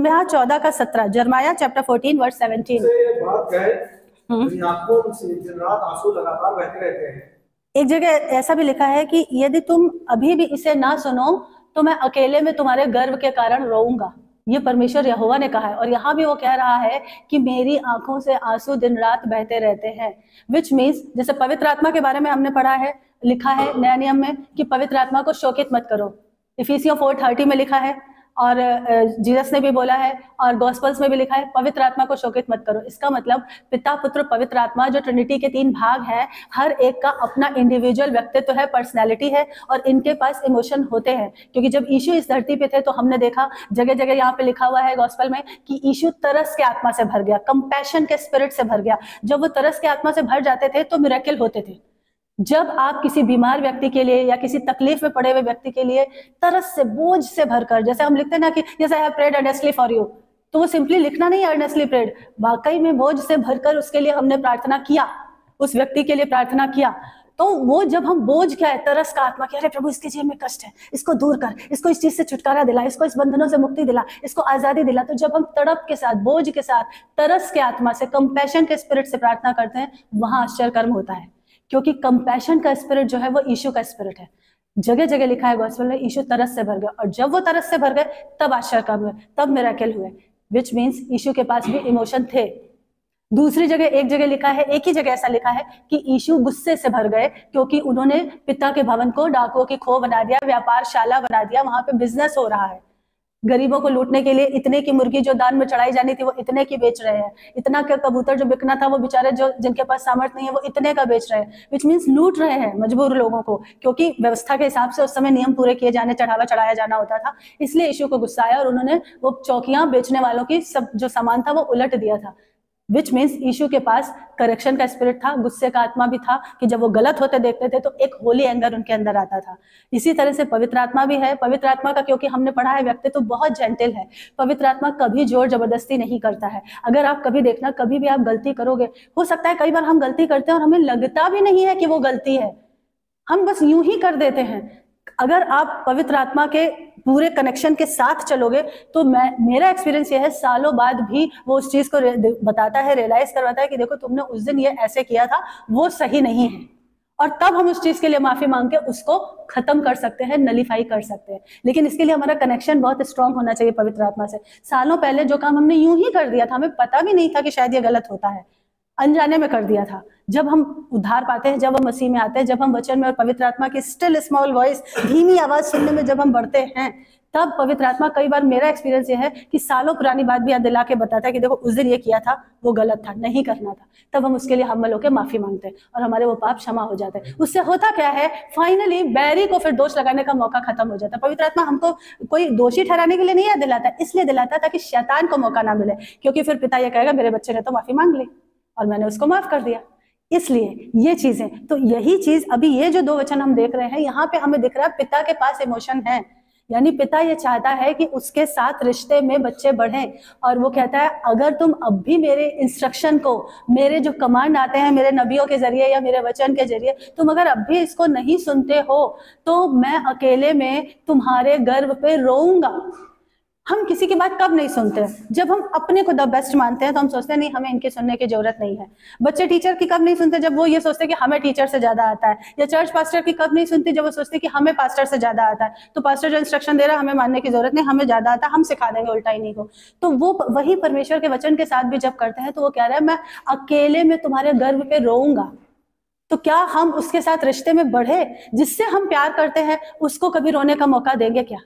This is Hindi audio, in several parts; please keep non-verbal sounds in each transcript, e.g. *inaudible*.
इर्मिया चौदह का सत्रह Jeremiah chapter fourteen verse seventeen से ये बात कहे मेरी आँखों से दिन रात आँसू लगातार बहते रहते हैं। एक जगह ऐसा भी लिखा है कि यदि तुम अभी भी इसे ना सुनो तो मैं अकेले में तुम्हारे गर्व के कारण रोऊँगा। ये परमेश्वर यहोवा ने कहा है। और यहाँ भी वो कह रहा है कि मेरी आँखों से आँसू दिन रात बहते रहते हैं। विच मीन्स जैसे पवित्र आत्मा के बारे में हमने पढ़ा है लिखा है नया नियम में कि पवित्र आत्मा को शोकित मत करो। इफिसियो फोर थर्टी में लिखा है और जीसस ने भी बोला है और गॉस्पल्स में भी लिखा है, पवित्र आत्मा को शोकित मत करो। इसका मतलब पिता, पुत्र, पवित्र आत्मा, जो ट्रिनिटी के तीन भाग हैं, हर एक का अपना इंडिविजुअल व्यक्तित्व है पर्सनैलिटी है और इनके पास इमोशन होते हैं। क्योंकि जब ईशु इस धरती पे थे तो हमने देखा जगह जगह यहाँ पे लिखा हुआ है गॉस्पल में कि ईशु तरस के आत्मा से भर गया कंपैशन के स्पिरिट से भर गया। जब वो तरस के आत्मा से भर जाते थे तो मिराकिल होते थे। जब आप किसी बीमार व्यक्ति के लिए या किसी तकलीफ़ में पड़े हुए व्यक्ति के लिए तरस से, बोझ से भरकर, जैसे हम लिखते हैं ना कि, जैसे I have prayed earnestly for you तो वो सिंपली लिखना नहीं अर्नेस्टली प्रेड वाकई में बोझ से भरकर उसके लिए हमने प्रार्थना किया, उस व्यक्ति के लिए प्रार्थना किया। तो वो जब हम बोझ क्या है, तरस का आत्मा क्या अरे प्रभु, इसके जीवन में कष्ट है, इसको दूर कर, इसको इस चीज़ से छुटकारा दिला, इसको इस बंधनों से मुक्ति दिला, इसको आज़ादी दिला। तो जब हम तड़प के साथ, बोझ के साथ, तरस के आत्मा से कंपैशन के स्पिरिट से प्रार्थना करते हैं, वहाँ आश्चर्य कर्म होता है। क्योंकि कंपैशन का स्पिरिट जो है, वो ईशु का स्पिरिट है। जगह जगह लिखा है गॉस्पेल में ईशु तरस से भर गया। और जब वो तरस से भर गए, तब आश्चर्य कर्म हुए तब मेराकल हुए। विच मीन्स ईशु के पास भी इमोशन थे। दूसरी जगह, एक जगह लिखा है, एक ही जगह ऐसा लिखा है कि ईशु गुस्से से भर गए, क्योंकि उन्होंने पिता के भवन को डाकुओं की खो बना दिया व्यापार शाला बना दिया, वहाँ पे बिज़नेस हो रहा है। गरीबों को लूटने के लिए इतने की मुर्गी जो दान में चढ़ाई जानी थी, वो इतने की बेच रहे हैं। इतना का कबूतर जो बिकना था, वो बेचारे जो, जिनके पास सामर्थ्य नहीं है, वो इतने का बेच रहे हैं। विच मीन्स लूट रहे हैं मजबूर लोगों को, क्योंकि व्यवस्था के हिसाब से उस समय नियम पूरे किए जाने, चढ़ावा चढ़ाया जाना होता था। इसलिए इशू को गुस्सा आया और उन्होंने वो चौकियाँ बेचने वालों की सब जो सामान था, वो उलट दिया था। विच मीन्स ईशु के पास करेक्शन का स्पिरिट था, गुस्से का आत्मा भी था कि जब वो गलत होते देखते थे तो एक होली एंगर उनके अंदर आता था। इसी तरह से पवित्र आत्मा भी है। पवित्र आत्मा का क्योंकि हमने पढ़ा है व्यक्ति तो बहुत जेंटल है। पवित्र आत्मा कभी ज़ोर ज़बरदस्ती नहीं करता है। अगर आप कभी देखना, कभी भी आप गलती करोगे, हो सकता है कई बार हम गलती करते हैं और हमें लगता भी नहीं है कि वो गलती है। हम बस यूँ ही कर देते हैं। अगर आप पवित्र आत्मा के पूरे कनेक्शन के साथ चलोगे तो मैं, मेरा एक्सपीरियंस ये है, सालों बाद भी वो उस चीज़ को बताता है रियलाइज़ करवाता है कि देखो तुमने उस दिन ये ऐसे किया था, वो सही नहीं है। और तब हम उस चीज़ के लिए माफ़ी मांग के उसको खत्म कर सकते हैं नलीफाई कर सकते हैं। लेकिन इसके लिए हमारा कनेक्शन बहुत स्ट्रांग होना चाहिए पवित्र आत्मा से। सालों पहले जो काम हमने यूँ ही कर दिया था, हमें पता भी नहीं था कि शायद ये गलत होता है। अनजाने में कर दिया था। जब हम उद्धार पाते हैं, जब हम मसीह में आते हैं, जब हम वचन में और पवित्र आत्मा की स्टिल स्मॉल वॉइस धीमी आवाज़ सुनने में जब हम बढ़ते हैं, तब पवित्र आत्मा कई बार मेरा एक्सपीरियंस ये है कि सालों पुरानी बात भी याद दिला के बताता है कि देखो, उस दिन ये किया था, वो गलत था, नहीं करना था। तब हम उसके लिए हमल होकर माफ़ी मांगते हैं और हमारे वो पाप क्षमा हो जाते हैं। उससे होता क्या है फाइनली बैरी को फिर दोष लगाने का मौका खत्म हो जाता है। पवित्र आत्मा हमको कोई दोषी ठहराने के लिए नहीं याद दिलाता, इसलिए दिलाता ताकि शैतान को मौका ना मिले, क्योंकि फिर पिता यह कहेगा, मेरे बच्चे ने तो माफ़ी मांग ली। और मैंने उसको माफ़ कर दिया। इसलिए ये चीज़ें तो यही चीज़ अभी ये जो दो वचन हम देख रहे हैं, यहाँ पे हमें दिख रहा है पिता के पास इमोशन है। यानी पिता ये चाहता है कि उसके साथ रिश्ते में बच्चे बढ़ें और वो कहता है, अगर तुम अब भी मेरे इंस्ट्रक्शन को, मेरे जो कमांड आते हैं मेरे नबियों के ज़रिए या मेरे वचन के ज़रिए, तुम अगर अब भी इसको नहीं सुनते हो तो मैं अकेले में तुम्हारे गर्व पे रोऊँगा। हम किसी की बात कब नहीं सुनते? जब हम अपने को द बेस्ट मानते हैं तो हम सोचते हैं, नहीं, हमें इनके सुनने की ज़रूरत नहीं है। बच्चे टीचर की कब नहीं सुनते? जब वो ये सोचते कि हमें टीचर से ज़्यादा आता है, या चर्च पास्टर की कब नहीं सुनते? जब वो सोचते कि हमें पास्टर से ज़्यादा आता है। तो पास्टर जो इंस्ट्रक्शन दे रहा है, हमें मानने की ज़रूरत नहीं, हमें ज़्यादा आता हम सिखा देंगे, उल्टा ही नहीं को तो वो वही परमेश्वर के वचन के साथ भी जब करते हैं तो वो कह रहा है, मैं अकेले में तुम्हारे गर्व पे रोऊँगा। तो क्या हम उसके साथ रिश्ते में बढ़े, जिससे हम प्यार करते हैं, उसको कभी रोने का मौका देंगे क्या?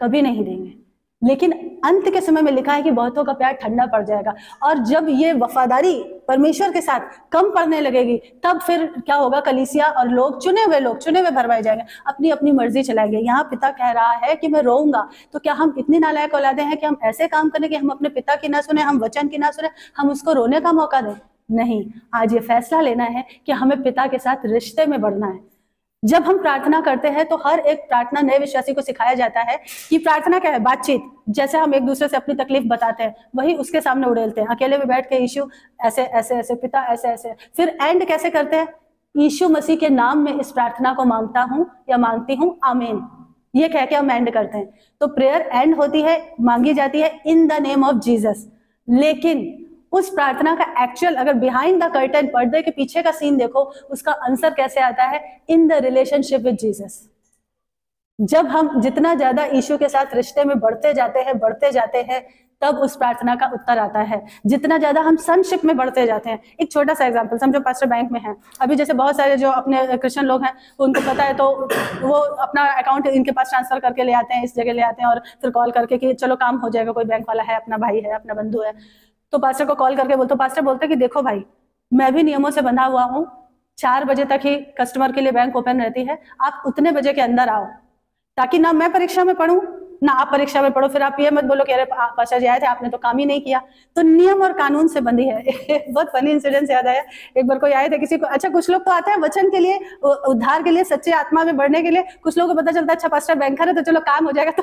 कभी नहीं देंगे। लेकिन अंत के समय में लिखा है कि बहुतों का प्यार ठंडा पड़ जाएगा। और जब ये वफादारी परमेश्वर के साथ कम पड़ने लगेगी, तब फिर क्या होगा? कलीसिया और लोग, चुने हुए लोग, चुने हुए भरवाए जाएँगे। अपनी अपनी मर्ज़ी चलाएँगे। यहाँ पिता कह रहा है कि मैं रोऊँगा। तो क्या हम इतनी नालायक औलादे हैं कि हम ऐसे काम करें कि, हम अपने पिता की ना सुने, हम वचन की ना सुने, हम उसको रोने का मौका दें? नहीं। आज ये फैसला लेना है कि हमें पिता के साथ रिश्ते में बढ़ना है। जब हम प्रार्थना करते हैं तो हर एक प्रार्थना नए विश्वासी को सिखाया जाता है कि प्रार्थना क्या है? बातचीत। जैसे हम एक दूसरे से अपनी तकलीफ़ बताते हैं, वही उसके सामने उड़ेलते हैं। अकेले में बैठ के यीशु ऐसे ऐसे ऐसे, पिता ऐसे ऐसे। फिर एंड कैसे करते हैं? यीशु मसीह के नाम में इस प्रार्थना को माँगता हूँ या मांगती हूँ? आमीन। ये कह के हम एंड करते हैं। तो प्रेयर एंड होती है, मांगी जाती है in the name of Jesus लेकिन उस प्रार्थना का एक्चुअल अगर बिहाइंड द कर्टन पर्दे के पीछे का सीन देखो, उसका आंसर कैसे आता है? In the relationship with Jesus जब हम जितना ज़्यादा ईशु के साथ रिश्ते में बढ़ते जाते हैं, बढ़ते जाते हैं, तब उस प्रार्थना का उत्तर आता है। जितना ज़्यादा हम सनशिप में बढ़ते जाते हैं, एक छोटा सा एग्जांपल समझो पास्टर बैंक में है, अभी जैसे बहुत सारे जो अपने क्रिश्चियन लोग हैं, उनको पता है तो वो अपना अकाउंट इनके पास ट्रांसफ़र करके ले आते हैं, इस जगह ले आते हैं और फिर कॉल करके कि चलो काम हो जाएगा, कोई बैंक वाला है, अपना भाई है, अपना बंधु है। तो पास्टर को कॉल करके बोलते पास्टर बोलते कि देखो भाई, मैं भी नियमों से बंधा हुआ हूँ। चार बजे तक ही कस्टमर के लिए बैंक ओपन रहती है। आप उतने बजे के अंदर आओ, ताकि ना मैं परीक्षा में पढ़ूं ना आप परीक्षा में पढ़ो, फिर आप ये मत बोलो कि अरे पाशा जी आए थे, आपने तो काम ही नहीं किया। तो नियम और कानून से बंधी है। *laughs* बहुत फनी इंसिडेंस याद आया। एक बार कोई आए थे किसी को अच्छा कुछ लोग तो आते हैं वचन के लिए उद्धार के लिए, सच्चे आत्मा में बढ़ने के लिए। कुछ लोगों को पता चलता है अच्छा पास्टर बैंकर है तो चलो काम हो जाएगा। *laughs* तो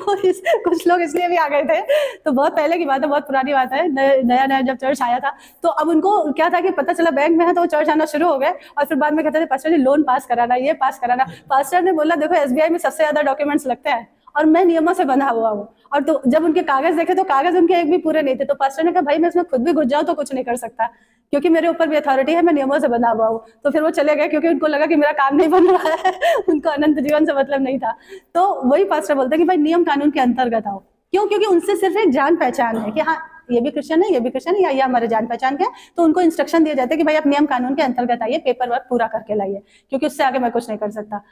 कुछ लोग इसलिए भी आ गए थे। तो बहुत पहले की बात है, बहुत पुरानी बात है। नया नया जब चर्च आया था तो अब उनको क्या था कि पता चला बैंक में है तो चर्च आना शुरू हो गए। और फिर बाद में कहते थे पास्टर जी लोन पास कराना, ये पास कराना। पास्टर ने बोला, देखो एसबीआई में सबसे ज़्यादा डॉक्यूमेंट्स लगते हैं। और मैं नियमों से बंधा हुआ हूँ। और तो जब उनके कागज़ देखे तो कागज़ उनके एक भी पूरे नहीं थे। तो पास्टर ने कहा, भाई, मैं इसमें खुद भी घुस जाऊँ तो कुछ नहीं कर सकता। क्योंकि मेरे ऊपर भी अथॉरिटी है, मैं नियमों से बंधा हुआ हूँ। तो फिर वो चले गए क्योंकि उनको लगा कि मेरा काम नहीं बन रहा है। *laughs* उनको अनंत जीवन से मतलब नहीं था। तो वही पास्टर बोलते कि, भाई, नियम कानून के अंतर्गत आओ। क्यों? क्योंकि उनसे सिर्फ़ एक जान पहचान है कि हाँ ये भी क्रिश्चियन है, ये भी क्रिश्चियन है, या ये हमारे जान पहचान के तो उनको इंस्ट्रक्शन दिया जाता है कि, भाई, आप नियम कानून के अंतर्गत आइए पेपर वर्क पूरा करके लाइए। क्योंकि उससे आगे मैं कुछ नहीं कर सकता।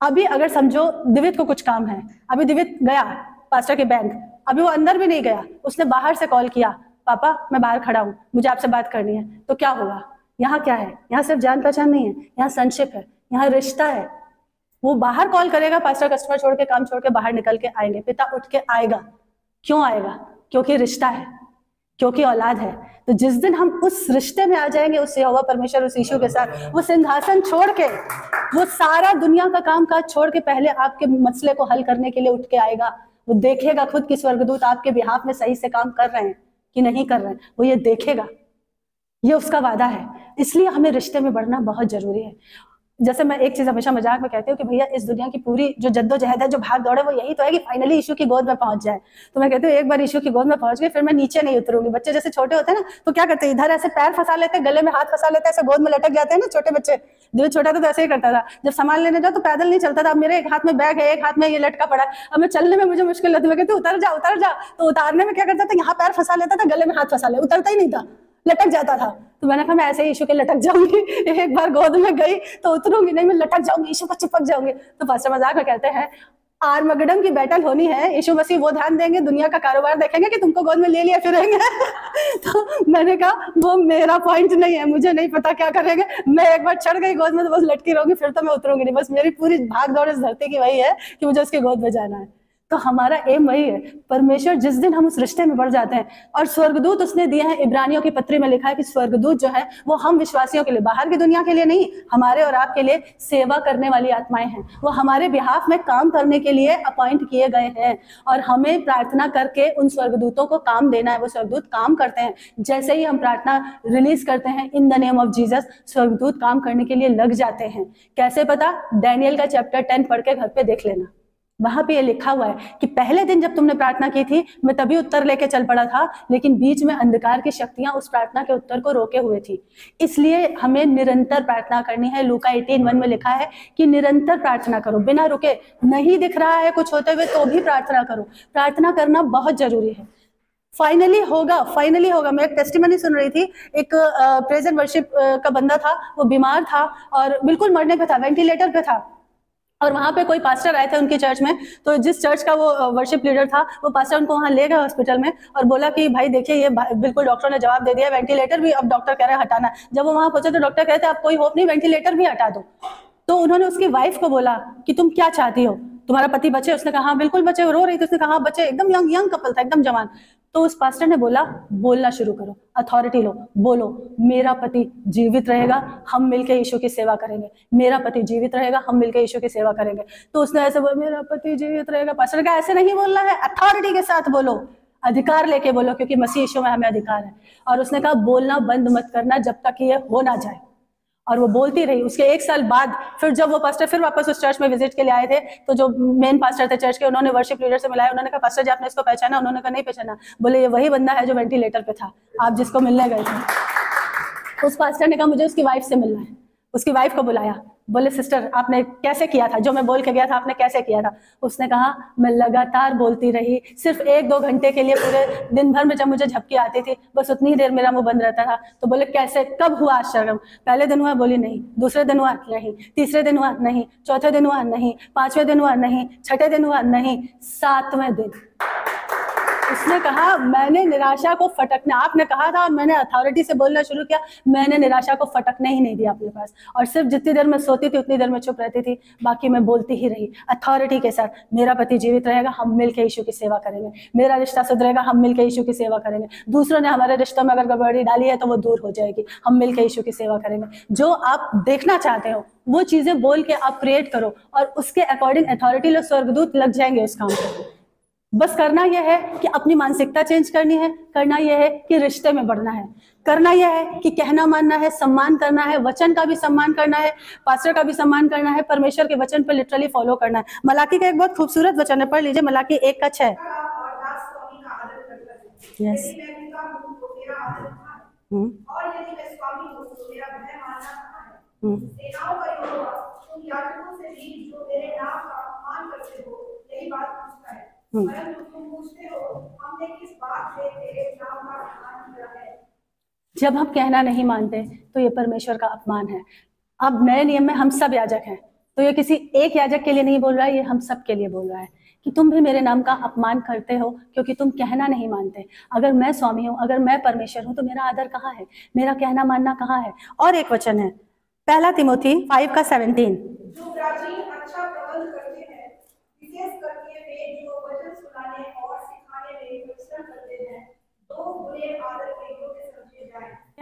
अभी अगर समझो दिवित को कुछ काम है, अभी दिवित गया पास्टर के बैंक अभी वो अंदर भी नहीं गया, उसने बाहर से कॉल किया, पापा, मैं बाहर खड़ा हूँ, मुझे आपसे बात करनी है। तो क्या होगा? यहाँ क्या है? यहाँ सिर्फ़ जान पहचान नहीं है, यहाँ संशिप है, यहाँ रिश्ता है। वो बाहर कॉल करेगा पास्टर कस्टमर छोड़ के, काम छोड़ के, बाहर निकल के आएँगे, पिता उठ के आएगा। क्यों आएगा? क्योंकि रिश्ता है। क्योंकि औलाद है। तो जिस दिन हम उस रिश्ते में आ जाएँगे उस यहोवा परमेश्वर उस ईशु के साथ वो सिंहासन छोड़ के वो सारा दुनिया का काम काज छोड़ के पहले आपके मसले को हल करने के लिए उठ के आएगा। वो देखेगा खुद की स्वर्गदूत आपके बिहाफ में सही से काम कर रहे हैं कि नहीं कर रहे हैं। वो ये देखेगा। ये उसका वादा है। इसलिए हमें रिश्ते में बढ़ना बहुत ज़रूरी है। जैसे मैं एक चीज़ हमेशा मज़ाक में कहती हूँ कि भैया, इस दुनिया की पूरी जो जद्दोजहद है, जो भाग दौड़ है, वो यही तो है कि फाइनली इशू की गोद में पहुँच जाए। तो मैं कहती हूँ, एक बार इशू की गोद में पहुँच गई, फिर मैं नीचे नहीं उतरूँगी। बच्चे जैसे छोटे होते हैं ना तो क्या करते हैं, इधर ऐसे पैर फंसा लेते हैं, गले में हाथ फंसा लेते हैं, ऐसे गोद में लटक जाते हैं ना छोटे बच्चे। जो छोटा था तो ऐसे ही करता था। जब सामान लेने जाओ तो पैदल नहीं चलता था। अब मेरे एक हाथ में बैग है, एक हाथ में ये लटका पड़ा है। अब मैं चलने में मुझे मुश्किल लगती है कहती उतर जा उतर जा तो उतारने में क्या करता था, यहाँ पैर फंसा लेता था, गले में हाथ फंसा ले, उतरता ही नहीं था। लटक जाता था। तो मैंने कहा, मैं ऐसे ही ईशु के लटक जाऊँगी। *laughs* एक बार गोद में गई तो उतरूँगी नहीं, मैं लटक जाऊँगी ईशु को चिपक जाऊँगी। तो पास्टर मज़ाक में कहते हैं आर्मगडम की बैटल होनी है यीशु मसीह वो ध्यान देंगे, दुनिया का कारोबार देखेंगे कि तुमको गोद में ले लिया फिरेंगे। *laughs* तो मैंने कहा, वो मेरा पॉइंट नहीं है, मुझे नहीं पता क्या करेंगे। मैं एक बार चढ़ गई गोद में तो बस लटकी रहूँगी, फिर तो मैं उतरूँगी नहीं। बस मेरी पूरी भाग दौड़ इस धरती की वही है कि मुझे उसकी गोद में जाना है। तो हमारा एम वही है। परमेश्वर जिस दिन हम उस रिश्ते में बढ़ जाते हैं, और स्वर्गदूत उसने दिए हैं, इब्रानियों की पत्री में लिखा है कि स्वर्गदूत जो है, वो हम विश्वासियों के लिए, बाहर की दुनिया के लिए नहीं, हमारे और आपके लिए सेवा करने वाली आत्माएँ हैं। वो हमारे बिहाफ में काम करने के लिए अपॉइंट किए गए हैं, और हमें प्रार्थना करके उन स्वर्गदूतों को काम देना है। वो स्वर्गदूत काम करते हैं। जैसे ही हम प्रार्थना रिलीज़ करते हैं in the name of Jesus स्वर्गदूत काम करने के लिए लग जाते हैं। कैसे पता? डैनियल का चैप्टर टेन पढ़ के घर पे देख लेना। वहाँ पे ये लिखा हुआ है कि पहले दिन जब तुमने प्रार्थना की थी, मैं तभी उत्तर लेके चल पड़ा था, लेकिन बीच में अंधकार की शक्तियाँ उस प्रार्थना के उत्तर को रोके हुए थी। इसलिए हमें निरंतर प्रार्थना करनी है। लूका एटीन वन में लिखा है कि निरंतर प्रार्थना करो। बिना रुके, नहीं दिख रहा है कुछ होते हुए तो भी प्रार्थना करो। प्रार्थना करना बहुत ज़रूरी है। फाइनली होगा फाइनली होगा। मैं एक टेस्टिमनी सुन रही थी। एक प्रेजेंट वर्शिप का बंदा था, वो बीमार था और बिल्कुल मरने पे था वेंटिलेटर पे था। और वहाँ पे कोई पास्टर आए थे उनकी चर्च में तो जिस चर्च का वो वर्शिप लीडर था वो पास्टर उनको वहाँ ले गए हॉस्पिटल में और बोला कि भाई देखिए ये बिल्कुल डॉक्टर ने जवाब दे दिया वेंटिलेटर भी अब डॉक्टर कह रहे हैं हटाना। जब वो वहाँ पहुँचे तो डॉक्टर कहते आप कोई होप नहीं वेंटिलेटर भी हटा दो। तो उन्होंने उसकी वाइफ को बोला कि तुम क्या चाहती हो? तुम्हारा पति बचे? उसने कहा हाँ बिल्कुल बचे रो रही थी उसने कहा हाँ, बचे एकदम यंग यंग कपल था एकदम जवान। तो उस पास्टर ने बोला, बोलना शुरू करो अथॉरिटी लो, बोलो, मेरा पति जीवित रहेगा, हम मिलकर यीशु की सेवा करेंगे। मेरा पति जीवित रहेगा, हम मिलकर यीशु की सेवा करेंगे। तो उसने ऐसे बोला, मेरा पति जीवित रहेगा। पास्टर का ऐसे नहीं बोलना है अथॉरिटी के साथ बोलो, अधिकार लेके बोलो, क्योंकि मसीह यीशु में हमें अधिकार है। और उसने कहा, बोलना बंद मत करना, जब तक ये हो ना जाए। और वो बोलती रही। उसके एक साल बाद फिर जब वो पास्टर फिर वापस उस चर्च में विज़िट के लिए आए थे तो जो मेन पास्टर थे चर्च के, उन्होंने वर्शिप लीडर से मिलाया। उन्होंने कहा पास्टर जी, आपने इसको पहचाना? उन्होंने कहा, नहीं पहचाना। बोले, ये वही बंदा है जो वेंटिलेटर पे था। आप जिसको मिलने गए थे। उस पास्टर ने कहा, मुझे उसकी वाइफ से मिलना है। उसकी वाइफ को बुलाया। बोले, सिस्टर, आपने कैसे किया था? जो मैं बोल के गया था, आपने कैसे किया था? उसने कहा, मैं लगातार बोलती रही, सिर्फ़ एक दो घंटे के लिए पूरे दिन भर में जब मुझे झपकी आती थी, बस उतनी देर मेरा मुँह बंद रहता था। तो बोले, कैसे? कब हुआ आश्चर्य पहले दिन हुआ? बोली, नहीं, दूसरे दिन हुआ नहीं, तीसरे दिन हुआ नहीं, चौथे दिन हुआ नहीं, पाँचवें दिन हुआ नहीं, छठे दिन हुआ नहीं, सातवें दिन। उसने कहा, मैंने निराशा को फटकने आपने कहा था और मैंने अथॉरिटी से बोलना शुरू किया, मैंने निराशा को फटकने ही नहीं दिया अपने पास। और सिर्फ़ जितनी देर में सोती थी, उतनी देर में चुप रहती थी, बाकी मैं बोलती ही रही। अथॉरिटी के साथ मेरा पति जीवित रहेगा, हम मिल के यीशु की सेवा करेंगे। मेरा रिश्ता सुधरेगा, हम मिल के यीशु की सेवा करेंगे। दूसरों ने हमारे रिश्तों में अगर गड़बड़ी डाली है तो वो दूर हो जाएगी। हम मिल के यीशु की सेवा करेंगे। जो आप देखना चाहते हो, वो चीज़ें बोल के आप क्रिएट करो और उसके अकॉर्डिंग अथॉरिटी लोग स्वर्गदूत लग जाएँगे उस काम पर बस करना यह है कि अपनी मानसिकता चेंज करनी है, करना यह है कि रिश्ते में बढ़ना है। करना यह है कि कहना मानना है, सम्मान करना है, वचन का भी सम्मान करना है, पास्टर का भी सम्मान करना है, परमेश्वर के वचन पर लिटरली फॉलो करना है। मलाकी का एक बहुत खूबसूरत वचन है, पढ़ लीजिए, मलाकी एक का छह। Yes hmm. जब हम कहना नहीं मानते तो ये परमेश्वर का अपमान है। अब नए नियम में हम सब याजक हैं तो ये किसी एक याजक के लिए नहीं बोल रहा है ये हम सब के लिए बोल रहा है कि तुम भी मेरे नाम का अपमान करते हो क्योंकि तुम कहना नहीं मानते। अगर मैं स्वामी हूँ अगर मैं परमेश्वर हूँ तो मेरा आदर कहाँ है? मेरा कहना मानना कहाँ है? और एक वचन है पहला तिमोथी फाइव का सेवनटीन अच्छा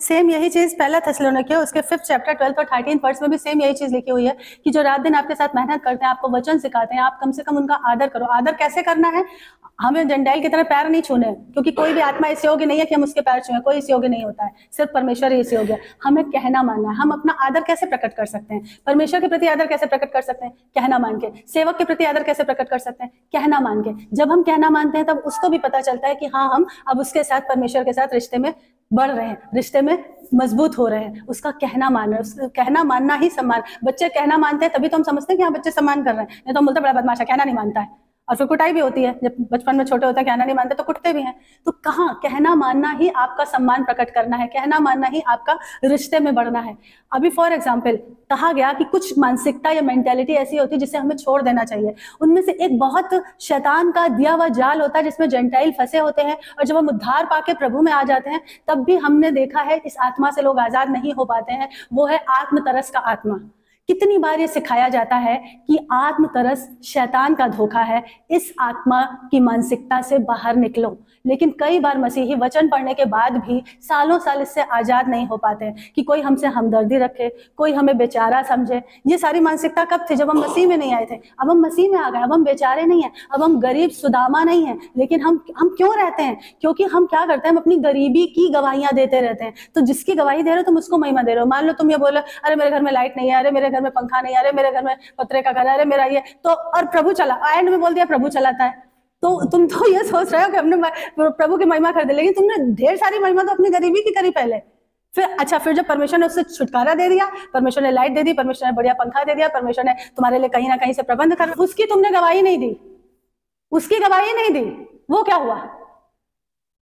सेम यही चीज़ पहला थेसलोनिके उसके फिफ्थ चैप्टर ट्वेल्थ और थर्टीन वर्स में भी सेम यही चीज़ लिखी हुई है कि जो रात दिन आपके साथ मेहनत करते हैं, आपको वचन सिखाते हैं, आप कम से कम उनका आदर करो। आदर कैसे करना है? हमें जंडाइल की तरह पैर नहीं छूने क्योंकि कोई भी आत्मा इस योग्य नहीं है कि हम उसके पैर छुए, कोई इस योग्य नहीं होता है। सिर्फ़ परमेश्वर ही इस योग्य है। हमें कहना मानना है। हम अपना आदर कैसे प्रकट कर सकते हैं? परमेश्वर के प्रति आदर कैसे प्रकट कर सकते हैं? कहना मान के। सेवक के प्रति आदर कैसे प्रकट कर सकते हैं? कहना मान के। जब हम कहना मानते हैं, तब उसको भी पता चलता है कि हाँ हम अब उसके साथ, परमेश्वर के साथ रिश्ते में बढ़ रहे हैं। रिश्ते में मज़बूत हो रहे हैं। उसका कहना मान रहे कहना मानना ही सम्मान। बच्चे कहना मानते हैं, तभी तो हम समझते हैं कि हाँ बच्चे सम्मान कर रहे हैं। नहीं तो हम बोलते बड़ा बदमाशा कहना नहीं मानता है। और फिर कुटाई भी होती है। जब बचपन में छोटे होते हैं, कहना नहीं मानते तो कुटते भी हैं। तो कहाँ? कहना मानना ही आपका सम्मान प्रकट करना है। कहना मानना ही आपका रिश्ते में बढ़ना है। अभी फॉर एग्ज़ाम्पल कहा गया कि कुछ मानसिकता या मेंटेलिटी ऐसी होती है जिसे हमें छोड़ देना चाहिए। उनमें से एक बहुत शैतान का दिया हुआ जाल होता है जिसमें जेंटाइल फंसे होते हैं और जब हम उद्धार पाके प्रभु में आ जाते हैं, तब भी हमने देखा है इस आत्मा से लोग आज़ाद नहीं हो पाते हैं। वो है आत्म तरस का आत्मा। कितनी बार ये सिखाया जाता है कि आत्म तरस शैतान का धोखा है, इस आत्मा की मानसिकता से बाहर निकलो। लेकिन कई बार मसीही वचन पढ़ने के बाद भी सालों साल इससे आज़ाद नहीं हो पाते हैं कि कोई हमसे हमदर्दी रखे, कोई हमें बेचारा समझे। ये सारी मानसिकता कब थी? जब हम मसीह में नहीं आए थे। अब हम मसीह में आ गए, अब हम बेचारे नहीं हैं, अब हम गरीब सुदामा नहीं हैं। लेकिन हम हम क्यों रहते हैं? क्योंकि हम क्या करते हैं? हम अपनी गरीबी की गवाहियाँ देते रहते हैं। तो जिसकी गवाही दे रहे हो, तुम उसको महिमा दे रहे हो। मान लो तुम ये बोलो अरे, मेरे घर में लाइट नहीं है, अरे, मेरे घर में पंखा नहीं है, अरे, मेरे घर में पत्रे का घर है, अरे, मेरा ये तो और प्रभु चला। एंड में बोल दिया, प्रभु चलाता है। तो तुम तो ये सोच रहे हो कि हमने प्रभु की महिमा कर दी लेकिन तुमने ढेर सारी महिमा तो अपनी गरीबी की करी पहले। फिर अच्छा फिर जब परमेश्वर ने उससे छुटकारा दे दिया, परमेश्वर ने लाइट दे दी, परमेश्वर ने बढ़िया पंखा दे दिया, परमेश्वर ने तुम्हारे लिए कहीं ना कहीं से प्रबंध कर उसकी तुमने गवाही नहीं दी। उसकी गवाही नहीं दी। वो क्या हुआ?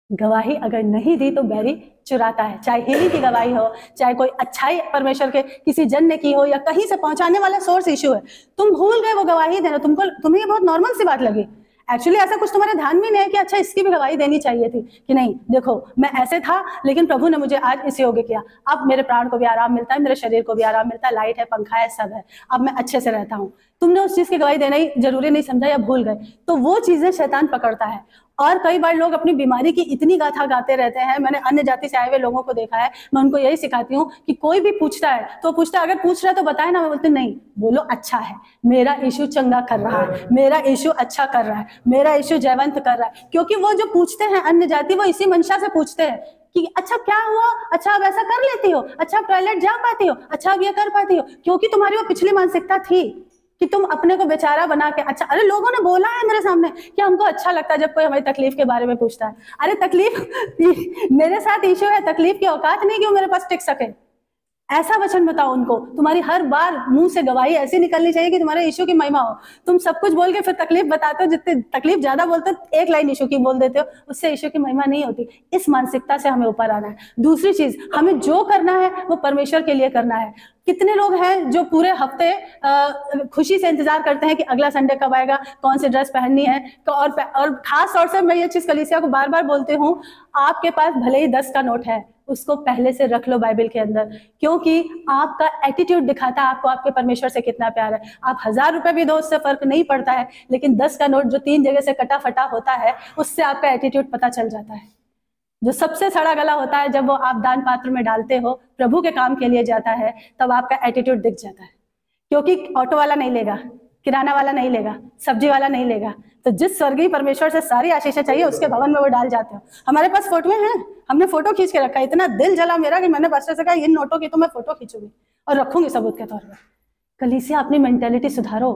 गवाही अगर नहीं दी तो बैरी चुराता है, चाहे हीली की गवाही हो, चाहे कोई अच्छाई परमेश्वर के किसी जन ने की हो या कहीं से पहुँचाने वाला सोर्स इश्यू है। तुम भूल गए वो गवाही देना, तुमको, तुम्हें बहुत नॉर्मल सी बात लगी। एक्चुअली ऐसा कुछ तुम्हारे ध्यान में नहीं है कि अच्छा इसकी भी गवाही देनी चाहिए थी कि नहीं? देखो, मैं ऐसे था, लेकिन प्रभु ने मुझे आज इस योग्य किया। अब मेरे प्राण को भी आराम मिलता है, मेरे शरीर को भी आराम मिलता है लाइट है, पंखा है, सब है। अब मैं अच्छे से रहता हूँ। तुमने उस चीज़ की गवाही देना ही ज़रूरी नहीं, समझा या भूल गए? तो वो चीज़ें शैतान पकड़ता है। और कई बार लोग अपनी बीमारी की इतनी गाथा गाते रहते हैं। मैंने अन्य जाति से आए हुए लोगों को देखा है। मैं उनको यही सिखाती हूँ कि कोई भी पूछता है तो पूछता है, अगर पूछ रहा है तो बताए ना। मैं बोलती नहीं, बोलो अच्छा है। मेरा इशू चंगा कर रहा है। मेरा इशू अच्छा कर रहा है। मेरा इशू जयवंत कर रहा है। क्योंकि वो जो पूछते हैं अन्य जाति, वो इसी मंशा से पूछते हैं कि अच्छा क्या हुआ? अच्छा अब ऐसा कर लेती हो? अच्छा टॉयलेट जा पाती हो? अच्छा अब ये कर पाती हो? क्योंकि तुम्हारी वो पिछली मानसिकता थी। कि तुम अपने को बेचारा बना के अच्छा अरे लोगों ने बोला है मेरे सामने कि हमको अच्छा लगता है जब कोई हमारी तकलीफ़ के बारे में पूछता है। अरे तकलीफ़, मेरे साथ इश्यू है, तकलीफ़ की औकात नहीं कि वो मेरे पास टिक सके। ऐसा वचन बताओ उनको, तुम्हारी हर बार मुँह से गवाही ऐसी निकलनी चाहिए कि तुम्हारे इशू की महिमा हो। तुम सब कुछ बोल के फिर तकलीफ़ बताते हो, जितने तकलीफ़ ज़्यादा बोलते हो, एक लाइन इशू की बोल देते हो, उससे इशू की महिमा नहीं होती। इस मानसिकता से हमें ऊपर आना है। दूसरी चीज़, हमें जो करना है, वो परमेश्वर के लिए करना है। कितने लोग हैं जो पूरे हफ़्ते खुशी से इंतज़ार करते हैं कि अगला संडे कब आएगा, कौन सी ड्रेस पहननी है और और खास तौर से मैं ये चीज़ कलिसिया को बार बार बोलती हूँ, आपके पास भले ही दस का नोट है उसको पहले से रख लो बाइबल के अंदर। क्योंकि आपका एटीट्यूड दिखाता है, आपको आपके परमेश्वर से कितना प्यार है। आप हज़ार रुपए भी दो, उससे फ़र्क नहीं पड़ता है, लेकिन दस का नोट जो तीन जगह से कटा फटा होता है, उससे आपका एटीट्यूड पता चल जाता है। जो सबसे सड़ा गला होता है, जब वो आप दान पात्र में डालते हो, प्रभु के काम के लिए जाता है, तब आपका एटीट्यूड दिख जाता है। क्योंकि ऑटो वाला नहीं लेगा, किराना वाला नहीं लेगा, सब्ज़ी वाला नहीं लेगा। तो जिस स्वर्गीय परमेश्वर से सारी आशीषें चाहिए, उसके भवन में वो डाल जाते हो। हमारे पास फोटोएँ हैं। हमने फ़ोटो खींच के रखा इतना दिल जला मेरा कि मैंने पास्टर से कहा इन नोटों की तो मैं फ़ोटो खींचूँगी और रखूँगी सबूत के तौर पर कलीसिया अपनी मेंटेलिटी सुधारो।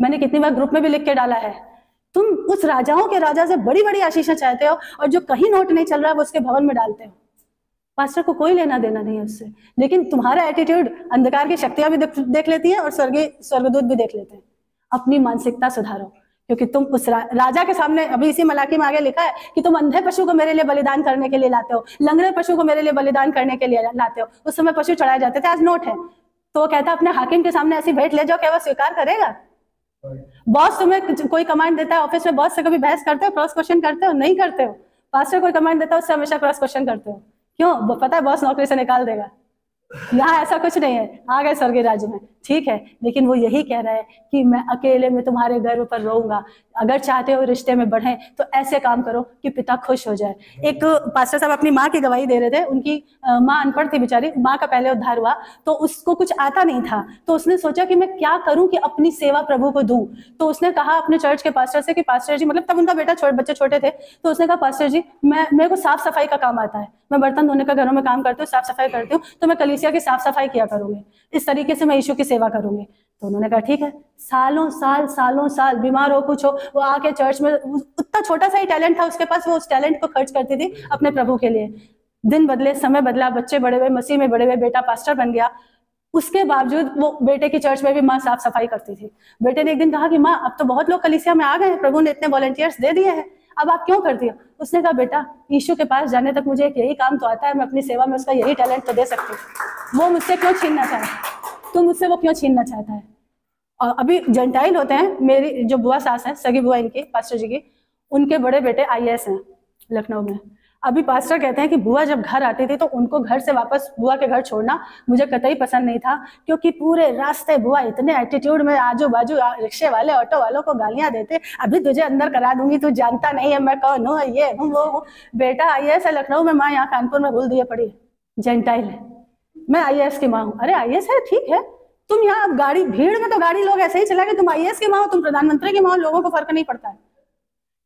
मैंने कितनी बार ग्रुप में भी लिख के डाला है तुम उस राजाओं के राजा से बड़ी बड़ी आशीषें चाहते हो और जो कहीं नोट नहीं चल रहा है वो उसके भवन में डालते हो। पास्टर को कोई लेना देना नहीं है उससे। लेकिन तुम्हारा एटीट्यूड अंधकार की शक्तियाँ भी देख, लेती है और स्वर्गीय स्वर्गदूत भी देख लेते हैं। अपनी मानसिकता सुधारो। क्योंकि तुम उस रा, राजा के सामने अभी इसी मलाकी में आगे लिखा है कि तुम अंधे पशु को मेरे लिए बलिदान करने के लिए लाते हो लंगड़े पशु को मेरे लिए बलिदान करने के लिए लाते हो। उस समय पशु चढ़ाए जाते थे आज नोट है। तो वो कहता है अपने हाकिम के सामने ऐसी भेंट ले जाओ क्या वो स्वीकार करेगा? बॉस तुम्हें कोई कमांड देता है ऑफ़िस में बॉस से कभी बहस करते हो क्रॉस क्वेश्चन करते हो? नहीं करते हो। पास्टर कोई कमांड देता है उससे हमेशा क्रॉस क्वेश्चन करते हो। क्यों? पता है बॉस नौकरी से निकाल देगा। यहाँ ऐसा कुछ नहीं है। आ गए स्वर्गीय राज्य में। ठीक है, लेकिन वो यही कह रहा है कि मैं अकेले में तुम्हारे गर्व पर रहूँगा। अगर चाहते हो रिश्ते में बढ़े तो ऐसे काम करो कि पिता खुश हो जाए। एक पास्टर साहब अपनी माँ की गवाही दे रहे थे। उनकी माँ अनपढ़ थी बेचारी। माँ का पहले उद्धार हुआ तो उसको कुछ आता नहीं था। तो उसने सोचा कि मैं क्या करूँ कि अपनी सेवा प्रभु को दूँ। तो उसने कहा अपने चर्च के पास्टर से कि, पास्टर जी मतलब तब उनका बेटा छोटे, बच्चे छोटे थे। तो उसने कहा, पास्टर जी, मैं, मेरे को साफ़ सफ़ाई का काम आता है। मैं बर्तन धोने का घरों में काम करती हूँ, साफ़ सफ़ाई करती हूँ तो मैं कलीसिया की साफ़ सफ़ाई किया करूँगी, इस तरीके से मैं यीशु की सेवा करूँगी। तो उन्होंने कहा, ठीक है, सालों, साल सालों, साल, बीमार हो, कुछ हो, वो आके चर्च में उतना छोटा सा ही टैलेंट था उसके पास, वो उस टैलेंट को खर्च करती थी अपने प्रभु के लिए। दिन बदले, समय बदला, बच्चे बड़े हुए, मसीह में बड़े हुए, बेटा पास्टर बन गया। उसके बावजूद वो बेटे की चर्च में भी माँ साफ़ सफ़ाई करती थी। बेटे ने एक दिन कहा कि, माँ, अब तो बहुत लोग कलिसिया में आ गए प्रभु ने इतने वॉलंटियर्स दे दिए हैं। अब आप क्यों करती हो? उसने कहा, बेटा, यीशु के पास जाने तक मुझे एक यही काम तो आता है, मैं अपनी सेवा में उसका यही टैलेंट तो दे सकती हूँ। वो मुझसे क्यों छीनना चाहता है? तुम मुझसे वो क्यों छीनना चाहता है? और अभी जेंटाइल होते हैं, मेरी जो बुआ सास है, सगी बुआ इनकी पास्टर जी की, उनके बड़े बेटे आईएएस हैं, लखनऊ में। अभी पास्टर कहते हैं कि बुआ जब घर आती थी तो उनको घर से वापस बुआ के घर छोड़ना मुझे कतई पसंद नहीं था, क्योंकि पूरे रास्ते बुआ इतने एटीट्यूड में आजू बाजू रिक्शे वाले ऑटो वालों को गालियाँ देते, अभी तुझे अंदर करा दूँगी, तू जानता नहीं है, मैं कौन हूँ, ये हूँ, वो हूँ। बेटा आई एस है लखनऊ में माँ यहाँ कानपुर में भूल दिए पड़ी, जेंटाइल। है मैं आई की माँ हूँ। अरे आई है, ठीक है। तुम यहाँ गाड़ी, भीड़ में तो गाड़ी लोग ऐसे ही चला गए, तुम आई की माँ हो, तुम प्रधानमंत्री की माँ हो, लोगों को फ़र्क नहीं पड़ता है।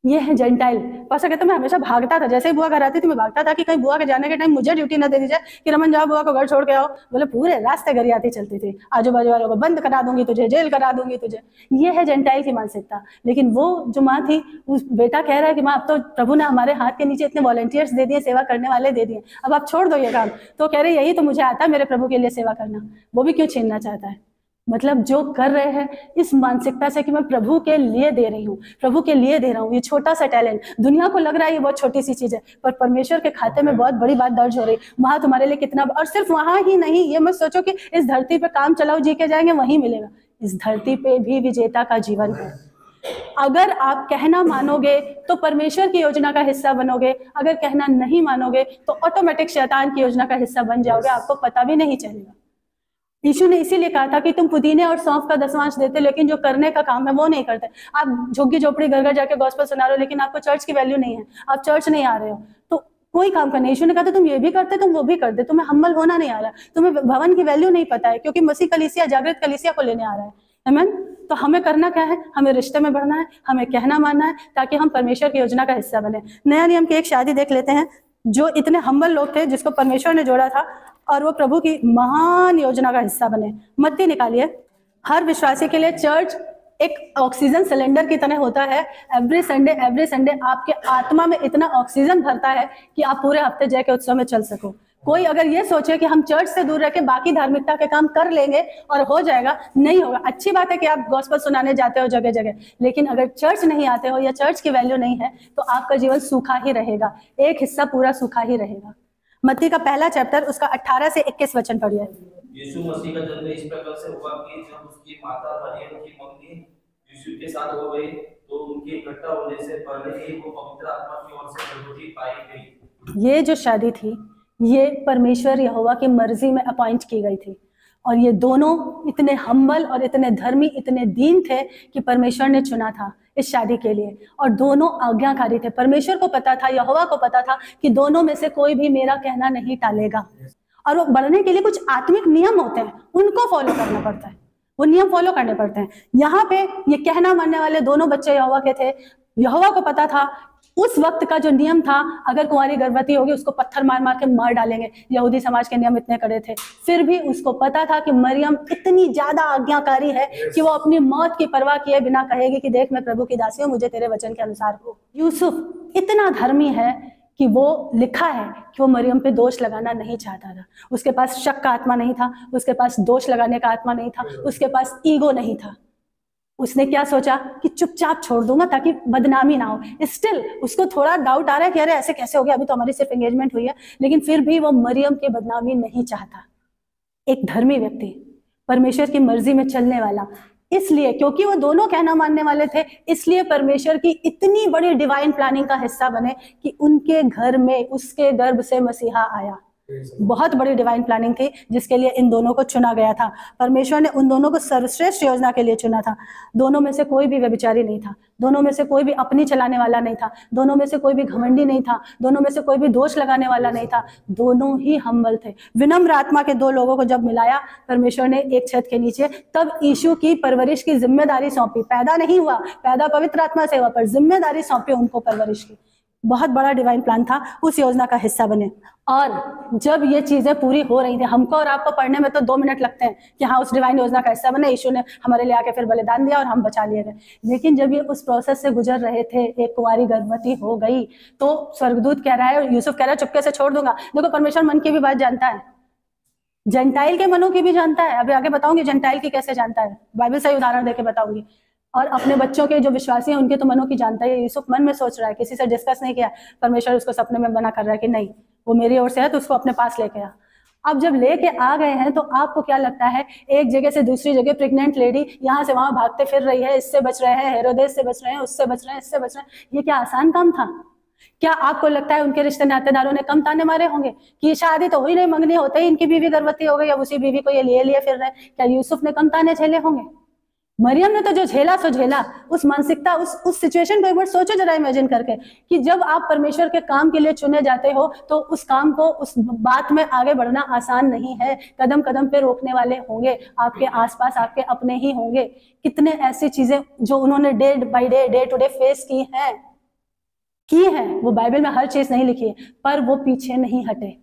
ये है जेंटाइल पासा कहते मैं हमेशा भागता था। जैसे ही बुआ घर आती थी, मैं भागता था कि कहीं बुआ के जाने के टाइम मुझे ड्यूटी ना दे दी जाए कि रमन जाओ, बुआ को घर छोड़ के आओ। बोले, पूरे रास्ते घर आती चलती थी। आजू बाजू वालों को बंद करा दूँगी तुझे, जेल करा दूँगी तुझे। ये है जेंटाइल की मानसिकता। लेकिन वो जो माँ थी, उस बेटा कह रहा है कि माँ, अब तो प्रभु ने हमारे हाथ के नीचे इतने वॉलंटियर्स दे दिए, सेवा करने वाले दे दिए। अब आप छोड़ दो ये काम। तो कह रहे, यही तो मुझे आता है मेरे प्रभु के लिए सेवा करना। वो भी क्यों छीनना चाहता है? मतलब जो कर रहे हैं इस मानसिकता से कि मैं प्रभु के लिए दे रही हूँ प्रभु के लिए दे रहा हूँ। ये छोटा सा टैलेंट दुनिया को लग रहा है ये बहुत छोटी सी चीज़ है पर परमेश्वर के खाते में बहुत बड़ी बात दर्ज हो रही है। वहाँ तुम्हारे लिए कितना और सिर्फ़ वहाँ ही नहीं ये मत सोचो कि इस धरती पे काम चलाओ जी के जाएँगे वहीं मिलेगा। इस धरती पे भी विजेता का जीवन है। अगर आप कहना मानोगे तो परमेश्वर की योजना का हिस्सा बनोगे। अगर कहना नहीं मानोगे तो ऑटोमेटिक शैतान की योजना का हिस्सा बन जाओगे। आपको पता भी नहीं चलेगा। यीशु ने इसीलिए कहा था कि तुम पुदीने और सौंफ का दसवांश देते, लेकिन जो करने का काम है वो नहीं करते। आप झुग्गी झोपड़ी घर घर जाके गॉस्पेल सुना रहे हो, लेकिन आपको चर्च की वैल्यू नहीं है। आप चर्च नहीं आ रहे हो। तो कोई काम करना, यीशु ने कहा था, तुम ये भी करते, तुम वो भी करते, तुम्हें हम्बल होना नहीं आ रहा। तुम्हें भवन की वैल्यू नहीं पता है, क्योंकि मसीह कलिसिया, जागृत कलिसिया को लेने आ रहा है। Amen? तो हमें करना क्या है? हमें रिश्ते में बढ़ना है, हमें कहना मानना है, ताकि हम परमेश्वर की योजना का हिस्सा बने। नया नियम की एक शादी देख लेते हैं, जो इतने हम्बल लोग थे, जिसको परमेश्वर ने जोड़ा था। और वो प्रभु की महान योजना का हिस्सा बने। मत्ती निकालिए। हर विश्वासी के लिए चर्च एक ऑक्सीजन सिलेंडर की तरह होता है। एवरी संडे एवरी संडे आपके आत्मा में इतना ऑक्सीजन भरता है कि आप पूरे हफ़्ते जय के उत्सव में चल सको। कोई अगर ये सोचे कि हम चर्च से दूर रह के बाकी धार्मिकता के काम कर लेंगे और हो जाएगा, नहीं होगा। अच्छी बात है कि आप गॉस्पल सुनाने जाते हो जगह जगह लेकिन अगर चर्च नहीं आते हो या चर्च की वैल्यू नहीं है तो आपका जीवन सूखा ही रहेगा। एक हिस्सा पूरा सूखा ही रहेगा। मत्ती का पहला चैप्टर उसका 18 से 21 वचन पढ़िए। यीशु मसीह का जन्म इस प्रकार से हुआ कि जब उसकी माता मरियम की मंगनी यीशु के साथ हो गई तो उनके इकट्ठा होने से पहले ही वो पवित्र आत्मा की ओर से प्रगति पाई गई। ये जो शादी थी ये परमेश्वर यहोवा की मर्ज़ी में अपॉइंट की गई थी। और ये दोनों इतने हम्बल और इतने धर्मी इतने दीन थे कि परमेश्वर ने चुना था। इस शादी के लिए। और दोनों आज्ञाकारी थे। परमेश्वर को पता था, यहोवा को पता था कि दोनों में से कोई भी मेरा कहना नहीं टालेगा। और वो बढ़ने के लिए कुछ आत्मिक नियम होते हैं, उनको फॉलो करना पड़ता है। वो नियम फॉलो करने पड़ते हैं। यहाँ पे ये कहना मानने वाले दोनों बच्चे यहोवा के थे। यहोवा को पता था उस वक्त का जो नियम था, अगर कुंवारी गर्भवती होगी, उसको पत्थर मार मार के मार डालेंगे। यहूदी समाज के नियम इतने कड़े थे। फिर भी उसको पता था कि मरियम इतनी ज़्यादा आज्ञाकारी है कि वो अपनी मौत की परवाह किए बिना कहेगी कि देख, मैं प्रभु की दासी हूँ, मुझे तेरे वचन के अनुसार हो। यूसुफ इतना धर्मी है कि वो लिखा है कि वो मरियम पे दोष लगाना नहीं चाहता था। उसके पास शक का आत्मा नहीं था, उसके पास दोष लगाने का आत्मा नहीं था, उसके पास ईगो नहीं था। उसने क्या सोचा कि चुपचाप छोड़ दूँगा ताकि बदनामी ना हो। स्टिल उसको थोड़ा डाउट आ रहा है कि अरे ऐसे कैसे हो गया? अभी तो हमारी सिर्फ़ एंगेजमेंट हुई है। लेकिन फिर भी वो मरियम की बदनामी नहीं चाहता। एक धर्मी व्यक्ति, परमेश्वर की मर्ज़ी में चलने वाला। इसलिए, क्योंकि वो दोनों कहना मानने वाले थे, इसलिए परमेश्वर की इतनी बड़ी डिवाइन प्लानिंग का हिस्सा बने कि उनके घर में, उसके गर्भ से मसीहा आया। बहुत बड़ी डिवाइन प्लानिंग थी, जिसके लिए इन दोनों को चुना गया था। परमेश्वर ने उन दोनों को सर्वश्रेष्ठ योजना के लिए चुना था। दोनों में से कोई भी व्यभिचारी नहीं था। दोनों में से कोई भी अपनी चलाने वाला नहीं था। दोनों में से कोई भी घमंडी नहीं था। दोनों में से कोई भी दोष लगाने वाला नहीं था। दोनों ही हम्बल थे। विनम्र आत्मा के दो लोगों को जब मिलाया, परमेश्वर ने एक छत के नीचे, तब ईशु की परवरिश की ज़िम्मेदारी सौंपी। पैदा नहीं हुआ। पैदा पवित्र आत्मा से हुआ, पर ज़िम्मेदारी सौंपी, उनको परवरिश की। बहुत बड़ा डिवाइन प्लान था, उस योजना का हिस्सा बने। और जब ये चीज़ें पूरी हो रही थी, हमको और आपको पढ़ने में तो दो मिनट लगते हैं कि हाँ उस डिवाइन योजना का हिस्सा बने यीशु ने हमारे लिए आके फिर बलिदान दिया और हम बचा लिए गए। लेकिन जब ये उस प्रोसेस से गुजर रहे थे, एक कुंवारी गर्भवती हो गई तो स्वर्गदूत कह रहा है यूसुफ कह रहा है, चुपके से छोड़ दूँगा। देखो, परमेश्वर मन की भी बात जानता है। जेंटाइल के मनों की भी जानता है। अभी आगे बताऊँगी जेंटाइल की कैसे जानता है। बाइबल से उदाहरण देके बताऊँगी। और अपने बच्चों के जो विश्वासी हैं, उनके तो मनों की जानता है यूसुफ मन में सोच रहा है, किसी से डिस्कस नहीं किया, परमेश्वर उसको सपने में बना कर रहा है कि नहीं, वो मेरी ओर से है तो उसको अपने पास लेके आ। अब जब लेके आ गए हैं तो आपको क्या लगता है, एक जगह से दूसरी जगह प्रेग्नेंट लेडी यहाँ से वहाँ भागते फिर रही है, इससे बच रहे हैं हेरोदेश से बच रहे हैं, उससे बच रहे हैं, इससे बच रहे हैं, ये क्या आसान काम था? क्या आपको लगता है उनके रिश्ते नातेदारों ने कम ताने मारे होंगे? कि शादी तो हुई नहीं, मंगनी होते ही इनकी बीवी गर्भवती हो गई, अब उसी बीवी को ये लिए लिए फिर रहे क्या यूसुफ ने कम ताने झेले होंगे? मरियम ने तो जो झेला, सो झेला। उस मानसिकता, उस उस सिचुएशन को एक बार सोचो जरा इमेजिन करके कि जब आप परमेश्वर के काम के लिए चुने जाते हो तो उस काम को, उस बात में आगे बढ़ना आसान नहीं है। कदम कदम पे रोकने वाले होंगे। आपके आसपास, आपके अपने ही होंगे। कितने ऐसी चीज़ें जो उन्होंने day by day day to day face की हैं। की है? वो बाइबल में हर चीज़ नहीं लिखी है, पर वो पीछे नहीं हटे।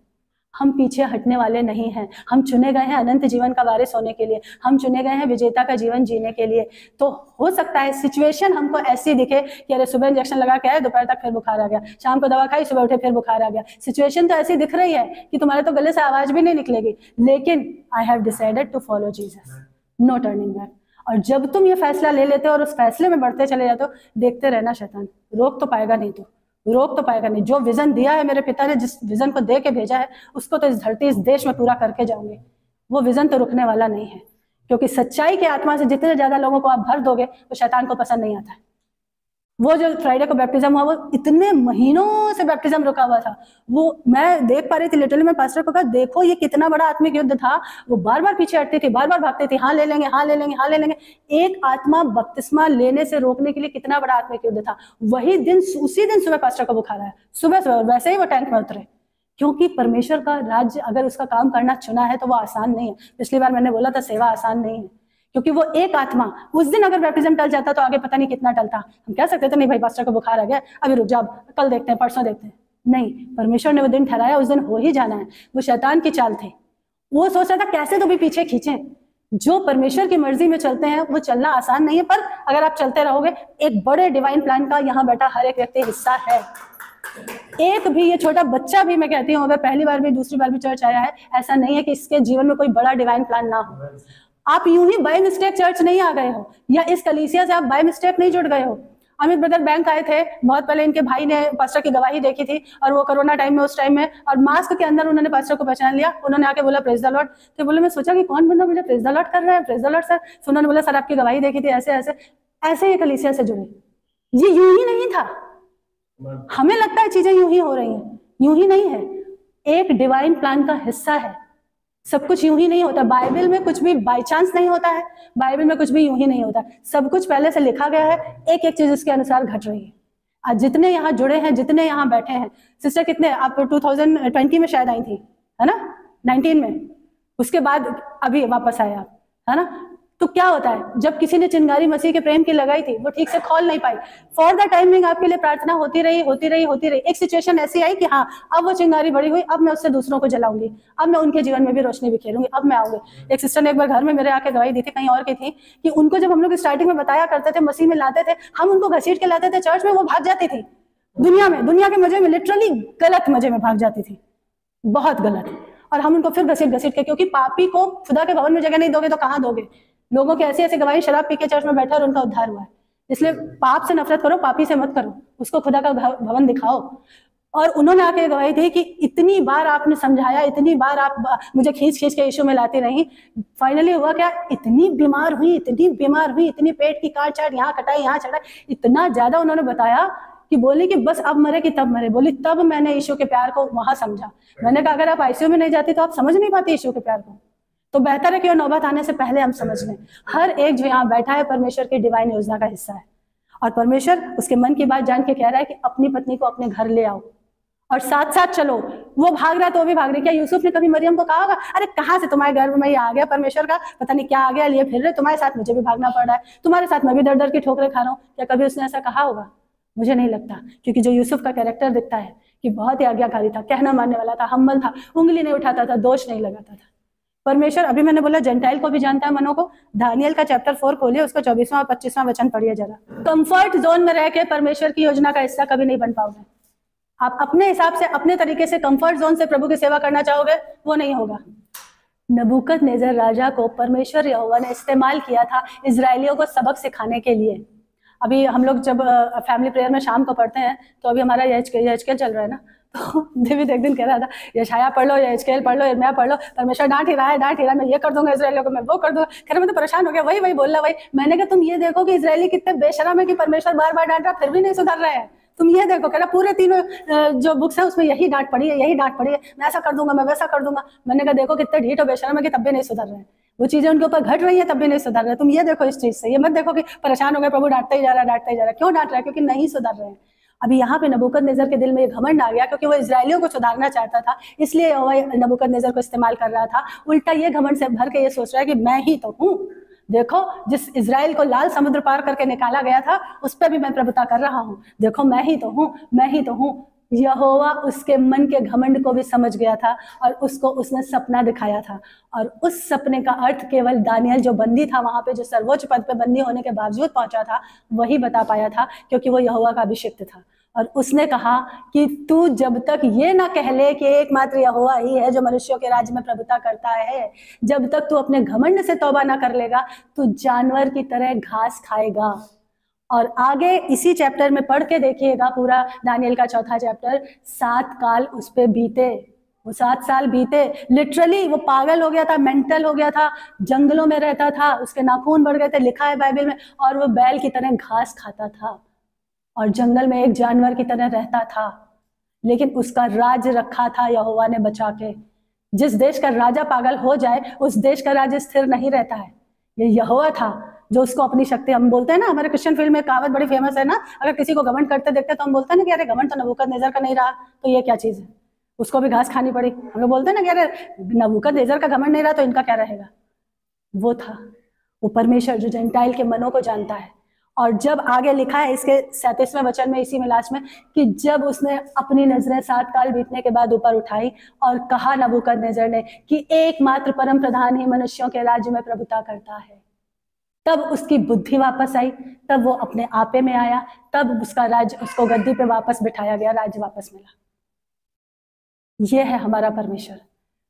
हम पीछे हटने वाले नहीं हैं। हम चुने गए हैं अनंत जीवन का वारिस होने के लिए। हम चुने गए हैं विजेता का जीवन जीने के लिए। तो हो सकता है सिचुएशन हमको ऐसी दिखे कि अरे सुबह इंजेक्शन लगा के आए, दोपहर तक फिर बुखार आ गया। शाम को दवा खाई, सुबह उठे फिर बुखार आ गया। सिचुएशन तो ऐसी दिख रही है कि तुम्हारे तो गले से आवाज़ भी नहीं निकलेगी। लेकिन I have decided to follow Jesus no turning back और जब तुम ये फैसला ले लेते हो और उस फैसले में बढ़ते चले जाते हो, देखते रहना शैतान। रोक तो पाएगा नहीं तो। रोक तो पाएगा नहीं। जो विजन दिया है मेरे पिता ने जिस विजन को दे के भेजा है, उसको तो इस धरती, इस देश में पूरा करके जाऊँगे। वो विजन तो रुकने वाला नहीं है। क्योंकि सच्चाई के आत्मा से जितने ज़्यादा लोगों को आप भर दोगे तो शैतान को पसंद नहीं आता है। वो जो फ्राइडे को बैप्टिज्म हुआ, वो इतने महीनों से बैप्टिज्म रुका हुआ था। वो मैं देख पा रही थी लिटरली मैं पास्टर को कहा, देखो ये कितना बड़ा आत्मिक युद्ध था। वो बार बार पीछे हटती थी बार बार भागती थी हाँ ले लेंगे हाँ ले लेंगे हाँ ले लेंगे। एक आत्मा बपतिस्मा लेने से रोकने के लिए कितना बड़ा आत्मिक युद्ध था। वही दिन, उसी दिन सुबह पास्टर को बुखार आया। सुबह सुबह, वैसे ही वो टैंक में उतरे। क्योंकि परमेश्वर का राज्य, अगर उसका काम करना चुना है तो वो आसान नहीं है। पिछली बार मैंने बोला था, सेवा आसान नहीं है। क्योंकि वो एक आत्मा, उस दिन अगर बैप्टिज्म टल जाता तो आगे पता नहीं कितना टलता। हम कह सकते थे, नहीं भाई पास्टर को बुखार आ गया, अभी रुक जाओ, कल देखते हैं, परसों देखते हैं। नहीं, परमेश्वर ने वो दिन ठहराया, उस दिन हो ही जाना है। वो शैतान की चाल थे। वो सोच रहा था, कैसे तो भी पीछे खींचे? जो परमेश्वर की मर्ज़ी में चलते हैं, वो चलना आसान नहीं है, पर अगर आप चलते रहोगे, एक बड़े डिवाइन प्लान का यहाँ बैठा हर एक व्यक्ति हिस्सा है। एक भी, ये छोटा बच्चा भी मैं कहती हूँ, अगर पहली बार भी, दूसरी बार भी चर्च आया है, ऐसा नहीं है कि इसके जीवन में कोई बड़ा डिवाइन प्लान ना हो। आप यूँ ही बाय मिस्टेक चर्च नहीं आ गए हो, या इस कलीसिया से आप बाय मिस्टेक नहीं जुड़ गए हो। अमित ब्रदर बैंक आए थे, बहुत पहले इनके भाई ने पास्टर की गवाही देखी थी, और वो कोरोना टाइम में, उस टाइम में, और मास्क के अंदर उन्होंने पास्टर को पहचान लिया, उन्होंने आके बोला प्रेस द लॉर्ड तो बोले, मैं सोचा कि कौन बंदा मुझे प्रेस द लॉर्ड कर रहा है प्रेस द लॉर्ड सर तो उन्होंने बोला, सर, आपकी गवाही देखी थी, ऐसे ऐसे ऐसे ही कलीसिया से जुड़े। ये यूँ ही नहीं था। हमें लगता है चीज़ें यूँ ही हो रही हैं। यूँ ही नहीं है। एक डिवाइन प्लान का हिस्सा है। सब कुछ यूँ ही नहीं होता। बाइबल में कुछ भी बाय चांस नहीं होता है। बाइबल में कुछ भी यूँ ही नहीं होता। सब कुछ पहले से लिखा गया है। एक एक चीज़ उसके अनुसार घट रही है। आज जितने यहाँ जुड़े हैं, जितने यहाँ बैठे हैं सिस्टर कितने आप 2020 में शायद आई थी, है ना? 19 में। उसके बाद अभी वापस आए आप, है ना? तो क्या होता है? जब किसी ने चिंगारी मसीह के प्रेम की लगाई थी, वो ठीक से खोल नहीं पाई। फॉर द टाइमिंग आपके लिए प्रार्थना होती रही होती रही होती रही। एक सिचुएशन ऐसी आई कि हाँ अब वो चिंगारी बड़ी हुई, अब मैं उससे दूसरों को जलाऊँगी। अब मैं उनके जीवन में भी रोशनी भी खेलूँगी, अब मैं आऊँगी। एक सिस्टर ने एक बार घर में मेरे आके दवाई दी थी कहीं और की थी कि उनको जब हम लोग स्टार्टिंग में बताया करते थे, मसीह में लाते थे, हम उनको घसीट के लाते थे चर्च में, वो भाग जाती थी। दुनिया में, दुनिया के मज़े में लिटरली गलत मज़े में भाग जाती थी। बहुत गलत। और हम उनको फिर घसीट घसीट के, क्योंकि पापी को खुदा के भवन में जगह नहीं दोगे तो कहाँ दोगे? लोगों के ऐसे ऐसे गवाही शराब पी के चर्च में बैठा और उनका उद्धार हुआ है। इसलिए पाप से नफरत करो, पापी से मत करो। उसको खुदा का भवन दिखाओ। और उन्होंने आके गवाही दी कि इतनी बार आपने समझाया, इतनी बार आप मुझे खींच खींच के इशू में लाती रही। फाइनली हुआ क्या? इतनी बीमार हुई, इतनी बीमार हुई, इतनी पेट की काट चाट यहाँ कटाई, यहाँ चढ़ाई। इतना ज़्यादा उन्होंने बताया कि बोली कि बस अब मरे कि तब मरे। बोली, तब मैंने ईशु के प्यार को वहाँ समझा। मैंने कहा, अगर आप आईसीयू में नहीं जाती तो आप समझ नहीं पाती ईशु के प्यार को। तो बेहतर है कि नौबत आने से पहले हम समझ लें। हर एक जो यहाँ बैठा है परमेश्वर की डिवाइन योजना का हिस्सा है। और परमेश्वर उसके मन की बात जान के कह रहा है कि अपनी पत्नी को अपने घर ले आओ। और साथ साथ चलो, वो भाग रहा है तो वो भी भाग रही क्या यूसुफ ने कभी मरियम को कहा होगा? अरे कहाँ से तुम्हारे घर में ये आ गया परमेश्वर का? पता नहीं क्या आ गया, लिए फिर रहे, तुम्हारे साथ मुझे भी भागना पड़ रहा है। तुम्हारे साथ मैं भी दर दर की ठोकरे खा रहा हूँ। क्या कभी उसने ऐसा कहा होगा? मुझे नहीं लगता। क्योंकि जो यूसुफ का कैरेक्टर दिखता है कि बहुत ही आज्ञाकारी था, कहना मानने वाला था, हम्बल था, उंगली नहीं उठाता था, दोष नहीं लगाता था। परमेश्वर, अभी मैंने बोला जेंटाइल को भी जानता है मनो को। दानियल का चैप्टर फोर खोलिए, उसका चौबीसवां और पच्चीसवां वचन पढ़िए जरा। कंफर्ट जोन में रह के परमेश्वर की योजना का हिस्सा कभी नहीं बन पाओगे। आप अपने हिसाब से, अपने तरीके से कंफर्ट जोन से प्रभु की सेवा करना चाहोगे, वो नहीं होगा। नबुकत नेजर राजा को परमेश्वर यहोवा ने इस्तेमाल किया था इसराइलियों को सबक सिखाने के लिए। अभी हम लोग जब फैमिली प्रेयर में शाम को पढ़ते हैं तो अभी हमारा ये चल रहा है ना? तो देवी एक दिन कह रहा था, ये छाया पढ़ लो, या स्केल पढ़ लो मैं पढ़ लो परमेश्वर डांट ही रहा है, डांट ही रहा है, मैं ये कर दूँगा इसराइलियों को, मैं वो कर दूँगा। खैर मैं तो परेशान हो गया, वही वही बोल रहा वही। मैंने कहा, तुम ये देखो कि इसराइली कितने बेशरम है कि परमेश्वर बार बार डांट रहा फिर भी नहीं सुधर रहे हैं। तुम ये देखो, कह रहा पूरे तीनों जो बुक्स है, उसमें यही डांट पड़ी है, यही डांट पड़ी है, मैं ऐसा कर दूँगा, मैं वैसा कर दूँगा। मैंने कहा, देखो कितने ढीठ और बेशरम है कि तब भी नहीं सुधर रहे हैं। वो चीज़ें उनके ऊपर घट रही है, तब भी नहीं सुधर रहे तुम ये देखो इस चीज़ से, ये मत देखो कि परेशान हो गए, प्रभु डांटते ही जा रहा है, डांटते ही जा रहा है। क्यों डांट रहा है? क्योंकि नहीं सुधर रहे हैं। अभी यहाँ पे नबुकत नज़र के दिल में घमंड आ गया क्योंकि वो इसराइलियों को सुधारना चाहता था, इसलिए नबुकत नज़र को इस्तेमाल कर रहा था। उल्टा ये घमंड से भर के ये सोच रहा है कि मैं ही तो हूँ। देखो, जिस इसराइल को लाल समुद्र पार करके निकाला गया था, उस पर भी मैं प्रभुता कर रहा हूँ। देखो, मैं ही तो हूँ, मैं ही तो हूँ। यहोवा उसके मन के घमंड को भी समझ गया था और उसको उसने सपना दिखाया था। और उस सपने का अर्थ केवल दानियल जो बंदी था वहाँ पे, जो सर्वोच्च पद पे बंदी होने के बावजूद पहुँचा था, वही बता पाया था क्योंकि वो यहोवा का अभिषिक्त था। और उसने कहा कि तू जब तक ये ना कह ले कि एकमात्र यहोवा ही है जो मनुष्यों के राज्य में प्रभुता करता है, जब तक तू अपने घमंड से तौबा ना कर लेगा, तू जानवर की तरह घास खाएगा। और आगे इसी चैप्टर में पढ़ के देखिएगा पूरा दानियल का चौथा चैप्टर, सात काल उस पर बीते। वो सात साल बीते। लिटरली वो पागल हो गया था मेंटल हो गया था, जंगलों में रहता था, उसके नाखून बढ़ गए थे, लिखा है बाइबल में, और वो बैल की तरह घास खाता था। और जंगल में एक जानवर की तरह रहता था, लेकिन उसका राज रखा था यहोवा ने बचा के। जिस देश का राजा पागल हो जाए, उस देश का राज स्थिर नहीं रहता है। ये यहोवा था जो उसको अपनी शक्ति, हम बोलते हैं ना, हमारे क्रिश्चियन फ़ील्ड में कहावत बड़ी फ़ेमस है ना, अगर किसी को घमंड करते देखते तो हम बोलते हैं ना कि अरे घमंड तो नबूकत नज़र का नहीं रहा तो ये क्या चीज़ है? उसको भी घास खानी पड़ी। हम लोग बोलते हैं ना कि अरे नबूकत नज़र का घमंड नहीं रहा तो इनका क्या रहेगा? वो था। वो परमेश्वर जो जेंटाइल के मनों को जानता है। और जब आगे लिखा है इसके सैंतीसवें वचन में, इसी में लास्ट में, कि जब उसने अपनी नज़रें सात काल बीतने के बाद ऊपर उठाई और कहा नबूकद नज़र ने कि एकमात्र परम प्रधान ही मनुष्यों के राज्य में प्रभुता करता है। तब उसकी बुद्धि वापस आई, तब वो अपने आपे में आया, तब उसका राज्य उसको गद्दी पे वापस बिठाया गया, राज्य वापस मिला। यह है हमारा परमेश्वर,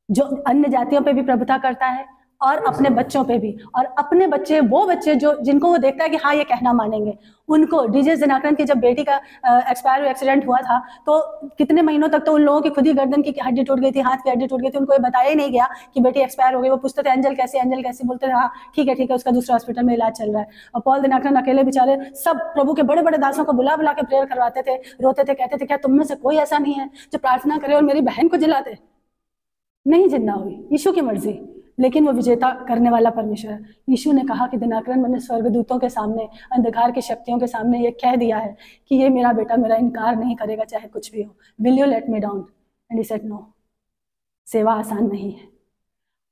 जो अन्य जातियों पे भी प्रभुता करता है और अपने बच्चों पे भी। और अपने बच्चे, वो बच्चे जो, जिनको वो देखता है कि हाँ ये कहना मानेंगे, उनको डीजे दिनाकरन की जब बेटी का एक्सपायर एक्सीडेंट हुआ था तो कितने महीनों तक तो उन लोगों की खुद ही गर्दन की हड्डी टूट गई थी, हाथ की हड्डी टूट गई थी, उनको ये बताया ही नहीं गया कि बेटी एक्सपायर हो गई, वो पूछते थे एंजल कैसे एंजल कैसे? बोलते थे हाँ ठीक है ठीक है, उसका दूसरे हॉस्पिटल में इलाज चल रहा है। और पॉल दिनाकरन अकेले बेचारे सब प्रभु के बड़े बड़े दासों को बुला बुला के प्रेयर करवाते थे, रोते थे, कहते थे, क्या तुम में से कोई ऐसा नहीं है जो प्रार्थना करे और मेरी बहन को जिलाते? नहीं ज़िंदा हुई, यीशु की मर्ज़ी। लेकिन वो विजेता करने वाला परमेश्वर है। यीशु ने कहा कि दिनाकरण मैंने स्वर्गदूतों के सामने, अंधकार की शक्तियों के सामने ये कह दिया है कि ये मेरा बेटा मेरा इनकार नहीं करेगा, चाहे कुछ भी हो। Will you let me down and ई सेट नो सेवा आसान नहीं है।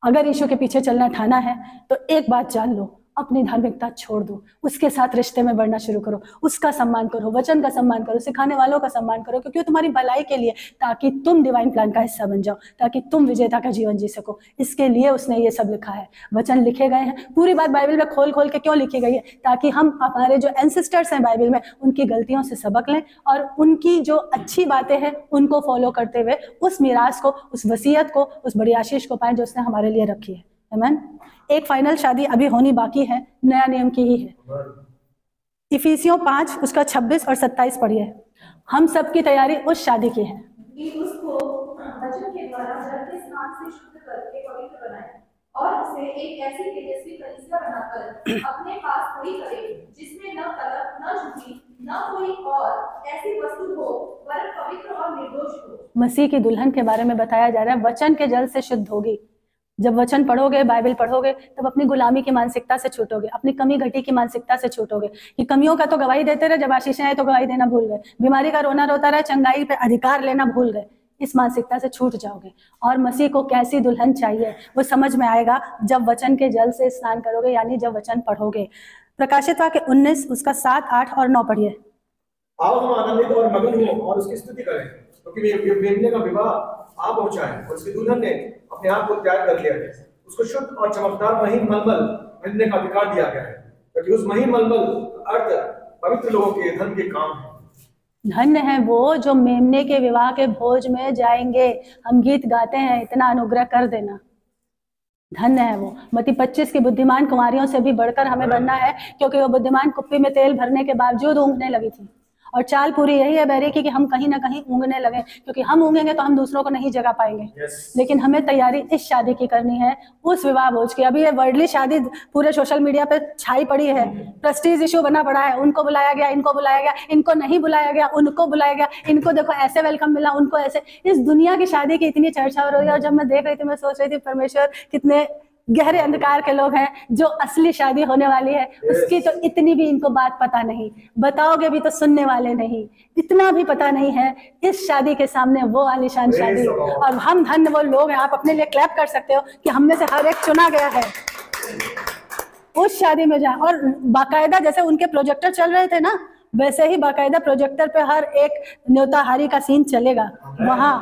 अगर यीशु के पीछे चलना ठाना है तो एक बात जान लो अपनी धार्मिकता छोड़ दो, उसके साथ रिश्ते में बढ़ना शुरू करो, उसका सम्मान करो, वचन का सम्मान करो, सिखाने वालों का सम्मान करो, क्योंकि वो तुम्हारी भलाई के लिए, ताकि तुम डिवाइन प्लान का हिस्सा बन जाओ, ताकि तुम विजेता का जीवन जी सको। इसके लिए उसने ये सब लिखा है। वचन लिखे गए हैं। पूरी बात बाइबल में खोल खोल के क्यों लिखी गई है? ताकि हम हमारे जो एंसिस्टर्स हैं बाइबल में, उनकी गलतियों से सबक लें और उनकी जो अच्छी बातें हैं, उनको फॉलो करते हुए उस मीरास को, उस वसीयत को, उस बड़ी आशीष को पाएँ जो उसने हमारे लिए रखी है। Amen? एक फाइनल शादी अभी होनी बाकी है नया नियम की ही है। इफिसियों पाँच उसका छब्बीस और सत्ताईस पढ़िए। हम सबकी तैयारी उस शादी की है। कि उसको वचन के द्वारा जल के स्नान से शुद्ध करके पवित्र बनाए और उसे एक ऐसी तेजस्वी कलीसिया बनाकर अपने पास खड़ी करे जिसमें न न कोई और ऐसी वस्तु हो वरन पवित्र और निर्दोष हो। मसीह की दुल्हन के बारे में बताया जा रहा है वचन के जल से शुद्ध होगी। जब वचन पढ़ोगे, बाइबल पढ़ोगे, तब अपनी गुलामी की मानसिकता से छूटोगे, अपनी कमी घटी की मानसिकता से छूटोगे कि कमियों का तो गवाही देते रहे, जब आशीषें आए तो गवाही देना भूल गए, बीमारी का रोना रोता रहे, चंगाई पे अधिकार लेना भूल गए, इस मानसिकता से छूट जाओगे। और मसीह को कैसी दुल्हन चाहिए, वो समझ में आएगा, जब वचन के जल से स्नान करोगे, यानी जब वचन पढ़ोगे। प्रकाशित वाक्य उन्नीस, उसका सात, आठ और नौ पढ़िए। आओ हम आनंदित और मगन हो और उसकी स्तुति करें। क्योंकि वे- मेमने का विवाह आ पहुँचा है और उसकी दुल्हन ने अपने आप को त्याग कर लिया है। उसको शुद्ध और चमकदार महीन मलमल पहनने का अधिकार दिया गया है। क्योंकि तो उस महीन मलमल अर्थ पवित्र लोगों के धन के काम है। धन्य है वो जो मेमने के विवाह के भोज में जाएँगे। हम गीत गाते हैं इतना अनुग्रह कर देना। धन्य है वो। मती पच्चीस की बुद्धिमान कुमारियों से भी बढ़कर हमें बनना है क्योंकि वो बुद्धिमान कुप्पी में तेल भरने के बावजूद ऊँगने लगी थी। और चाल पूरी यही है बैरी की कि हम कहीं ना कहीं ऊँगने लगे क्योंकि हम ऊँगेंगे तो हम दूसरों को नहीं जगा पाएँगे। लेकिन हमें तैयारी इस शादी की करनी है उस विवाह भोज की। अभी ये वर्ल्डली शादी पूरे सोशल मीडिया पर छाई पड़ी है। प्रेस्टीज इशू बना पड़ा है। उनको बुलाया गया इनको बुलाया गया इनको नहीं बुलाया गया उनको बुलाया गया इनको देखो ऐसे वेलकम मिला उनको ऐसे। इस दुनिया की शादी की इतनी चर्चा हो रही है और जब मैं देख रही थी मैं सोच रही थी परमेश्वर कितने गहरे अंधकार के लोग हैं जो असली शादी होने वाली है उसकी तो इतनी भी इनको बात पता नहीं। बताओगे भी तो सुनने वाले नहीं। इतना भी पता नहीं है इस शादी के सामने वो आलिशान Praise शादी। और हम धन्य वो लोग हैं आप अपने लिए क्लैप कर सकते हो कि हम में से हर एक चुना गया है। उस शादी में जाए और बाकायदा जैसे उनके प्रोजेक्टर चल रहे थे ना वैसे ही बाकायदा प्रोजेक्टर पे हर एक न्योताहारी का सीन चलेगा। वहाँ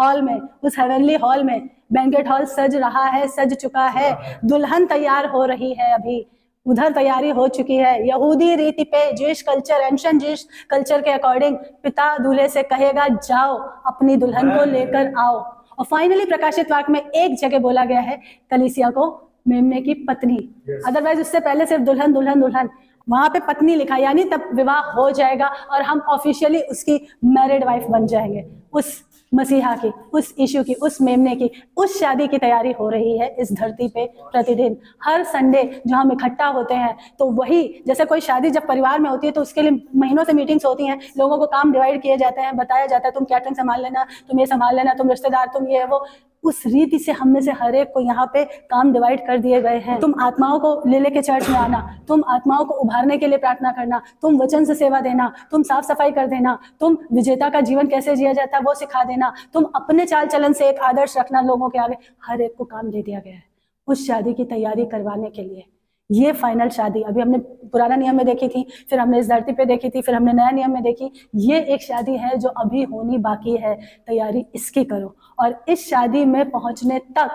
हॉल में उस हेवनली हॉल में। बैंकेट हॉल सज रहा है सज चुका है। दुल्हन तैयार हो रही है अभी। उधर तैयारी हो चुकी है। यहूदी रीति पे जूश कल्चर एंशन जूश कल्चर के अकॉर्डिंग पिता दूल्हे से कहेगा जाओ अपनी दुल्हन को लेकर आओ। और फाइनली प्रकाशित वाक में एक जगह बोला गया है कलिसिया को मेमने की पत्नी। Yes. अदरवाइज़ उससे पहले सिर्फ़ दुल्हन दुल्हन दुल्हन। वहाँ पे पत्नी लिखा यानी तब विवाह हो जाएगा और हम ऑफिशियली उसकी मैरिड वाइफ बन जाएँगे। उस मसीहा की, उस यीशु की, उस मेमने की, उस शादी की तैयारी हो रही है इस धरती पे प्रतिदिन। हर संडे जो हम इकट्ठा होते हैं तो वही, जैसे कोई शादी जब परिवार में होती है तो उसके लिए महीनों से मीटिंग्स होती हैं, लोगों को काम डिवाइड किए जाते हैं, बताया जाता है, तुम कैटरिंग संभाल लेना? तुम ये संभाल लेना? तुम रिश्तेदार? तुम ये, वो। उस रीति से हम में से हर एक को यहाँ पे काम डिवाइड कर दिए गए हैं। तुम आत्माओं को ले लेके चर्च में आना, तुम आत्माओं को उभारने के लिए प्रार्थना करना, तुम वचन से सेवा देना, तुम साफ़ सफ़ाई कर देना, तुम विजेता का जीवन कैसे जिया जाता है वो सिखा देना, तुम अपने चाल चलन से एक आदर्श रखना लोगों के आगे। हर एक को काम दे दिया गया है उस शादी की तैयारी करवाने के लिए। ये फाइनल शादी। अभी हमने पुराना नियम में देखी थी, फिर हमने इस धरती पे देखी थी, फिर हमने नया नियम में देखी। ये एक शादी है जो अभी होनी बाकी है। तैयारी इसकी करो। और इस शादी में पहुँचने तक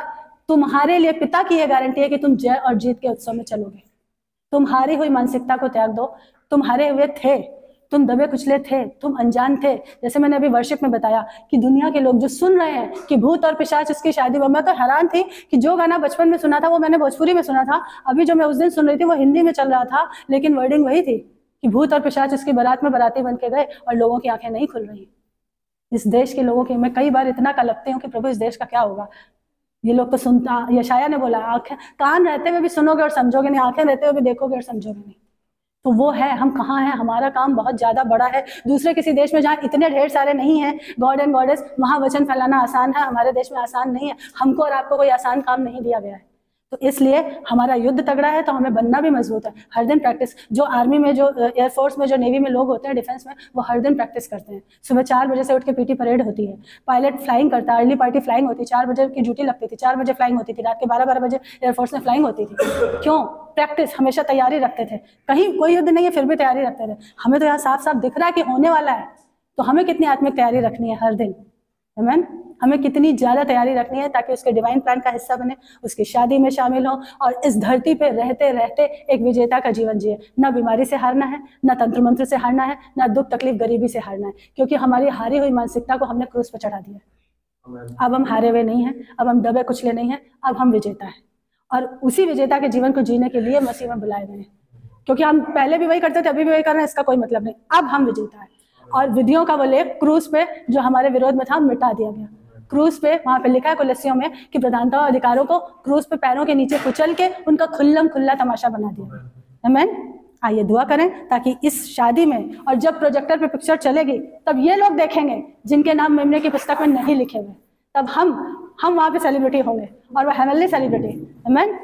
तुम्हारे लिए पिता की यह गारंटी है कि तुम जय और जीत के उत्सव में चलोगे। तुम्हारी हुई मानसिकता को त्याग दो। तुम्हारे हुए थे। तुम दबे कुचले थे, तुम अनजान थे। जैसे मैंने अभी वर्शिप में बताया कि दुनिया के लोग जो सुन रहे हैं कि भूत और पिशाच उसकी शादी में मैं तो हैरान थी कि जो गाना बचपन में सुना था, वो मैंने भोजपुरी में सुना था। अभी जो मैं उस दिन सुन रही थी, वो हिंदी में चल रहा था, लेकिन वर्डिंग वही थी कि भूत और पिशाच इसकी बारात में बराती बन के गए और लोगों की आँखें नहीं खुल रही। इस देश के लोगों की, मैं कई बार इतना कलपती हूँ कि प्रभु, इस देश का क्या होगा? ये लोग तो सुनता यशाया ने बोला, आँखें कान रहते हुए भी सुनोगे और समझोगे नहीं, आँखें रहते हुए भी देखोगे और समझोगे नहीं। तो वो है, हम कहाँ हैं? हमारा काम बहुत ज़्यादा बड़ा है। दूसरे किसी देश में जहाँ इतने ढेर सारे नहीं हैं गॉड एंड गॉडेस वहाँ वचन फैलाना आसान है, हमारे देश में आसान नहीं है। हमको और आपको कोई आसान काम नहीं दिया गया है। तो इसलिए हमारा युद्ध तगड़ा है तो हमें बनना भी मज़बूत है। हर दिन प्रैक्टिस जो आर्मी में, जो एयरफोर्स में, जो नेवी में लोग होते हैं डिफेंस में, वो हर दिन प्रैक्टिस करते हैं। सुबह चार बजे से उठ के पीटी परेड होती है। पायलट फ्लाइंग करता है अर्ली पार्टी फ्लाइंग होती है। चार बजे की ड्यूटी लगती थी, चार बजे फ्लाइंग होती थी। रात के बारह बारह बजे एयरफोर्स में फ्लाइंग होती थी। क्यों? प्रैक्टिस हमेशा तैयारी रखते थे। कहीं कोई युद्ध नहीं है, फिर भी तैयारी रखते थे। हमें तो यहाँ साफ़ साफ़ दिख रहा है कि होने वाला है। तो हमें कितनी आत्मिक तैयारी रखनी है हर दिन? हमें कितनी ज़्यादा तैयारी रखनी है ताकि उसके डिवाइन प्लान का हिस्सा बने उसकी शादी में शामिल हो और इस धरती पर रहते रहते एक विजेता का जीवन जिए। न बीमारी से हारना है न तंत्र मंत्र से हारना है न दुख तकलीफ़ गरीबी से हारना है क्योंकि हमारी हारी हुई मानसिकता को हमने क्रूस पर चढ़ा दिया अब हम हारे हुए नहीं हैं अब हम दबे कुचले नहीं हैं अब हम विजेता हैं। और उसी विजेता के जीवन को जीने के लिए मसीह में बुलाए गए हैं। क्योंकि हम पहले भी वही करते थे अभी भी वही कर रहे हैं इसका कोई मतलब नहीं। अब हम विजेता है। और विधियों का वो लेख क्रूज पे जो हमारे विरोध में था मिटा दिया गया। क्रूज पे, वहाँ पे लिखा है कुलसियों में कि प्रधानता और अधिकारों को क्रूज पे पैरों के नीचे कुचल के उनका खुल्लम खुल्ला तमाशा बना दिया। हमें आइए दुआ करें ताकि इस शादी में और जब प्रोजेक्टर पे पिक्चर चलेगी, तब ये लोग देखेंगे जिनके नाम मेमने की पुस्तक में नहीं लिखे हुए। तब हम हम वहाँ पे सेलिब्रिटी होंगे और वह हेवनली सेलिब्रिटी मैन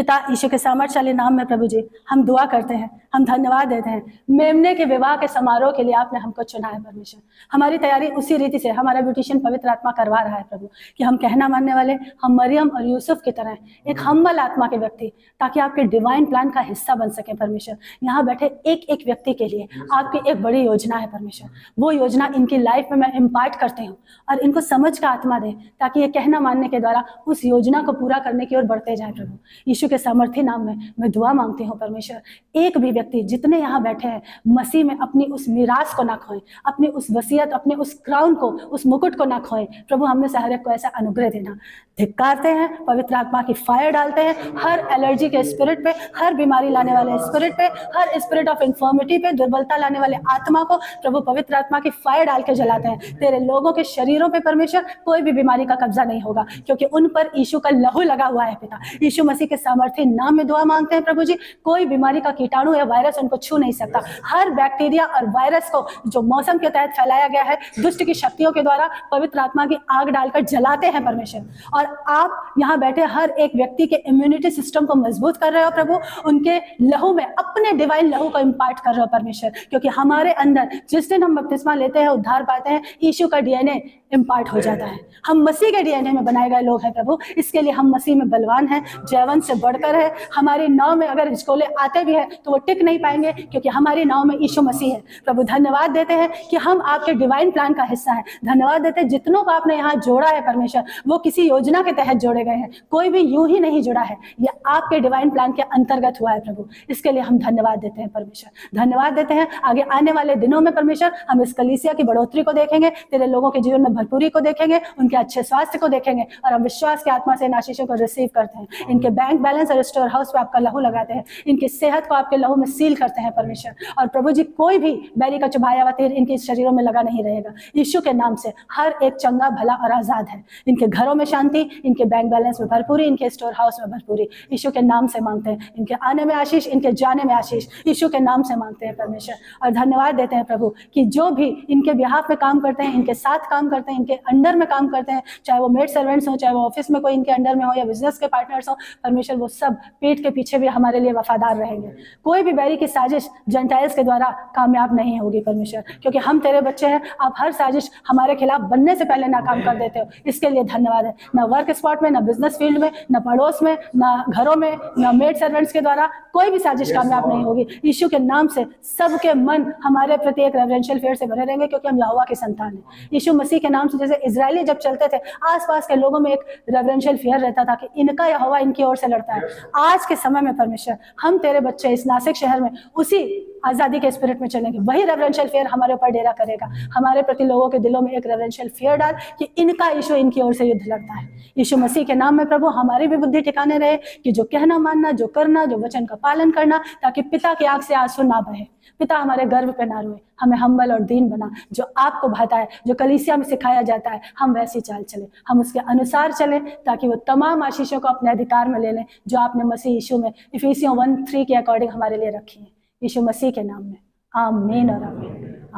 पिता ईशु के सामर्थ्यशाली नाम में प्रभु जी हम दुआ करते हैं हम धन्यवाद देते हैं। मेमने के विवाह के समारोह के लिए आपने हमको चुना है परमेश्वर। हमारी तैयारी उसी रीति से हमारा ब्यूटिशियन पवित्र आत्मा करवा रहा है प्रभु कि हम कहना मानने वाले हम मरियम और यूसुफ की तरह एक हम्बल आत्मा के व्यक्ति ताकि आपके डिवाइन प्लान का हिस्सा बन सके परमेश्वर। यहाँ बैठे एक एक व्यक्ति के लिए आपकी एक बड़ी योजना है परमेश्वर। वो योजना इनकी लाइफ में मैं इम्पार्ट करती हूँ और इनको समझ का आत्मा दे ताकि ये कहना मानने के द्वारा उस योजना को पूरा करने की ओर बढ़ते जाए प्रभु। यीशु के सामर्थ्य नाम में मैं दुआ मांगती हूँ परमेश्वर। एक भी व्यक्ति जितने यहाँ बैठे हैं, मसीह में अपनी उस मिरास को ना खोएँ, अपनी उस वसीयत, अपने उस क्राउन को, उस मुकुट को ना खोएँ। प्रभु हमें से हर एक को ऐसा अनुग्रह देना। धिक्कारते हैं, पवित्र आत्मा की फायर डालते हैं, हर एलर्जी के स्पिरिट पे, हर बीमारी लाने वाले स्पिरिट पे, हर स्पिरिट ऑफ़ इन्फॉर्मिटी पे, दुर्बलता लाने वाले आत्मा को प्रभु पवित्र आत्मा की फायर डाल के जलाते हैं। तेरे लोगों के शरीरों पे परमेश्वर कोई भी बीमारी का कब्जा नहीं होगा, क्योंकि उन पर यीशु का लहू लगा हुआ है पिता। यीशु मसीह के सामर्थ्य नाम में दुआ मांगते हैं प्रभु जी कोई बीमारी का कीटाणु या वायरस उनको छू नहीं सकता। हर बैक्टीरिया और वायरस को जो मौसम के तहत फैलाया गया है दुष्ट की शक्तियों के द्वारा पवित्र आत्मा की आग डालकर जलाते हैं परमेश्वर। और आप यहाँ बैठे हर एक व्यक्ति के इम्यूनिटी सिस्टम को मज़बूत कर रहे हो प्रभु। उनके लहू में अपने डिवाइन लहू को इम्पार्ट कर रहे हो परमेश्वर। क्योंकि हमारे अंदर जिस दिन हम बपतिस्मा लेते हैं उद्धार पाते हैं यीशु का डीएनए इम्पार्ट हो जाता है। हम मसीह के डीएनए में बनाए गए लोग हैं प्रभु। इसके लिए हम मसीह में बलवान हैं। जैवन से बढ़कर है। हमारी नाव में अगर हिचकोले आते भी हैं तो वो टिक नहीं पाएँगे क्योंकि हमारी नाव में यीशु मसीह है। प्रभु धन्यवाद देते हैं कि हम आपके डिवाइन प्लान का हिस्सा है। धन्यवाद देते हैं जितनों को आपने यहाँ जोड़ा है परमेश्वर वो किसी योजना के तहत जोड़े गए हैं। कोई भी यूँ ही नहीं जुड़ा है। ये आपके डिवाइन प्लान के अंतर्गत हुआ है प्रभु। इसके लिए हम धन्यवाद देते हैं परमेश्वर। धन्यवाद देते हैं। आगे आने वाले दिनों में परमेश्वर हम इस कलीसिया की बढ़ोतरी को देखेंगे तेरे लोगों के जीवन में भरपूरी को देखेंगे उनके अच्छे स्वास्थ्य को देखेंगे और हम विश्वास के आत्मा से इन आशीषों को रिसीव करते हैं। इनके बैंक बैलेंस और स्टोर हाउस पे आपका लहू लगाते हैं। इनकी सेहत को आपके लहू में सील करते हैं परमेश्वर। और प्रभु जी, कोई भी बैरी का चुभाया हुआ तीर इनके शरीरों में लगा नहीं रहेगा। यीशु के नाम से हर एक चंगा, भला और आज़ाद है। इनके घरों में शांति, इनके बैंक बैलेंस में भरपूरी, इनके स्टोर हाउस में भरपूरी। यीशु के नाम से मांगते हैं। इनके आने में आशीष, इनके जाने में आशीष। यीशु के नाम से मांगते हैं परमेश्वर। और धन्यवाद देते हैं प्रभु कि जो भी इनके बिहाफ में काम करते हैं, इनके साथ काम करते हैं, इनके अंडर में काम करते हैं, चाहे वो मेड सर्वेंट्स हो, चाहे वो ऑफ़िस में कोई इनके अंडर में हो या बिज़नेस के पार्टनर्स हो, परमेश्वर वो सब पीठ के पीछे भी हमारे लिए वफादार रहेंगे। कोई भी बैरी की साजिश जेंटाइल्स के द्वारा कामयाब नहीं होगी परमेश्वर क्योंकि हम तेरे बच्चे हैं आप हर साजिश हमारे खिलाफ बनने से पहले नाकाम कर देते हो। इसके लिए धन्यवाद है। ना वर्क स्पॉट में ना बिज़नेस फ़ील्ड में ना पड़ोस में ना घरों में ना मेड सर्वेंट्स के द्वारा कोई भी साजिश कामयाब नहीं होगी। यीशु के नाम से सबके मन हमारे प्रति एक रेवरेंशियल फेयर से भरे रहेंगे क्योंकि हम यहोवा के संतान हैं। यीशु मसीह के नाम से जैसे इसराइली जब चलते थे आसपास के लोगों में एक रेवरेंशियल फेयर रहता था कि इनका यहोवा इनकी ओर से लड़ता है। आज के समय में परमेश्वर हम तेरे बच्चे इस नासिक शहर में उसी आज़ादी के स्पिरिट में चलेंगे। वही रेवरेंशियल फेयर हमारे ऊपर डेरा करेगा। हमारे प्रति लोगों के दिलों में एक रेवरेंशियल फेयर डाल कि इनका यीशु इनकी ओर से युद्ध लड़ता है। यीशु मसीह के नाम में प्रभु हमारी भी बुद्धि ठिकाने रहे कि जो कहना मानना जो करना जो वचन का पालन करना ताकि पिता की आँख से आँसू ना बहे। पिता हमारे गर्व पे ना रोए। हमें हम्बल और दीन बना, जो आपको भाता है जो कलीसिया में सिखाया जाता है, हम वैसी चाल चले। हम उसके अनुसार चले, ताकि वो तमाम आशीषों को अपने अधिकार में ले लें, जो आपने मसीह यीशु में इफिसियों वन थ्री के अकॉर्डिंग हमारे लिए रखी है। यीशु मसीह के नाम में। आमीन और आमीन।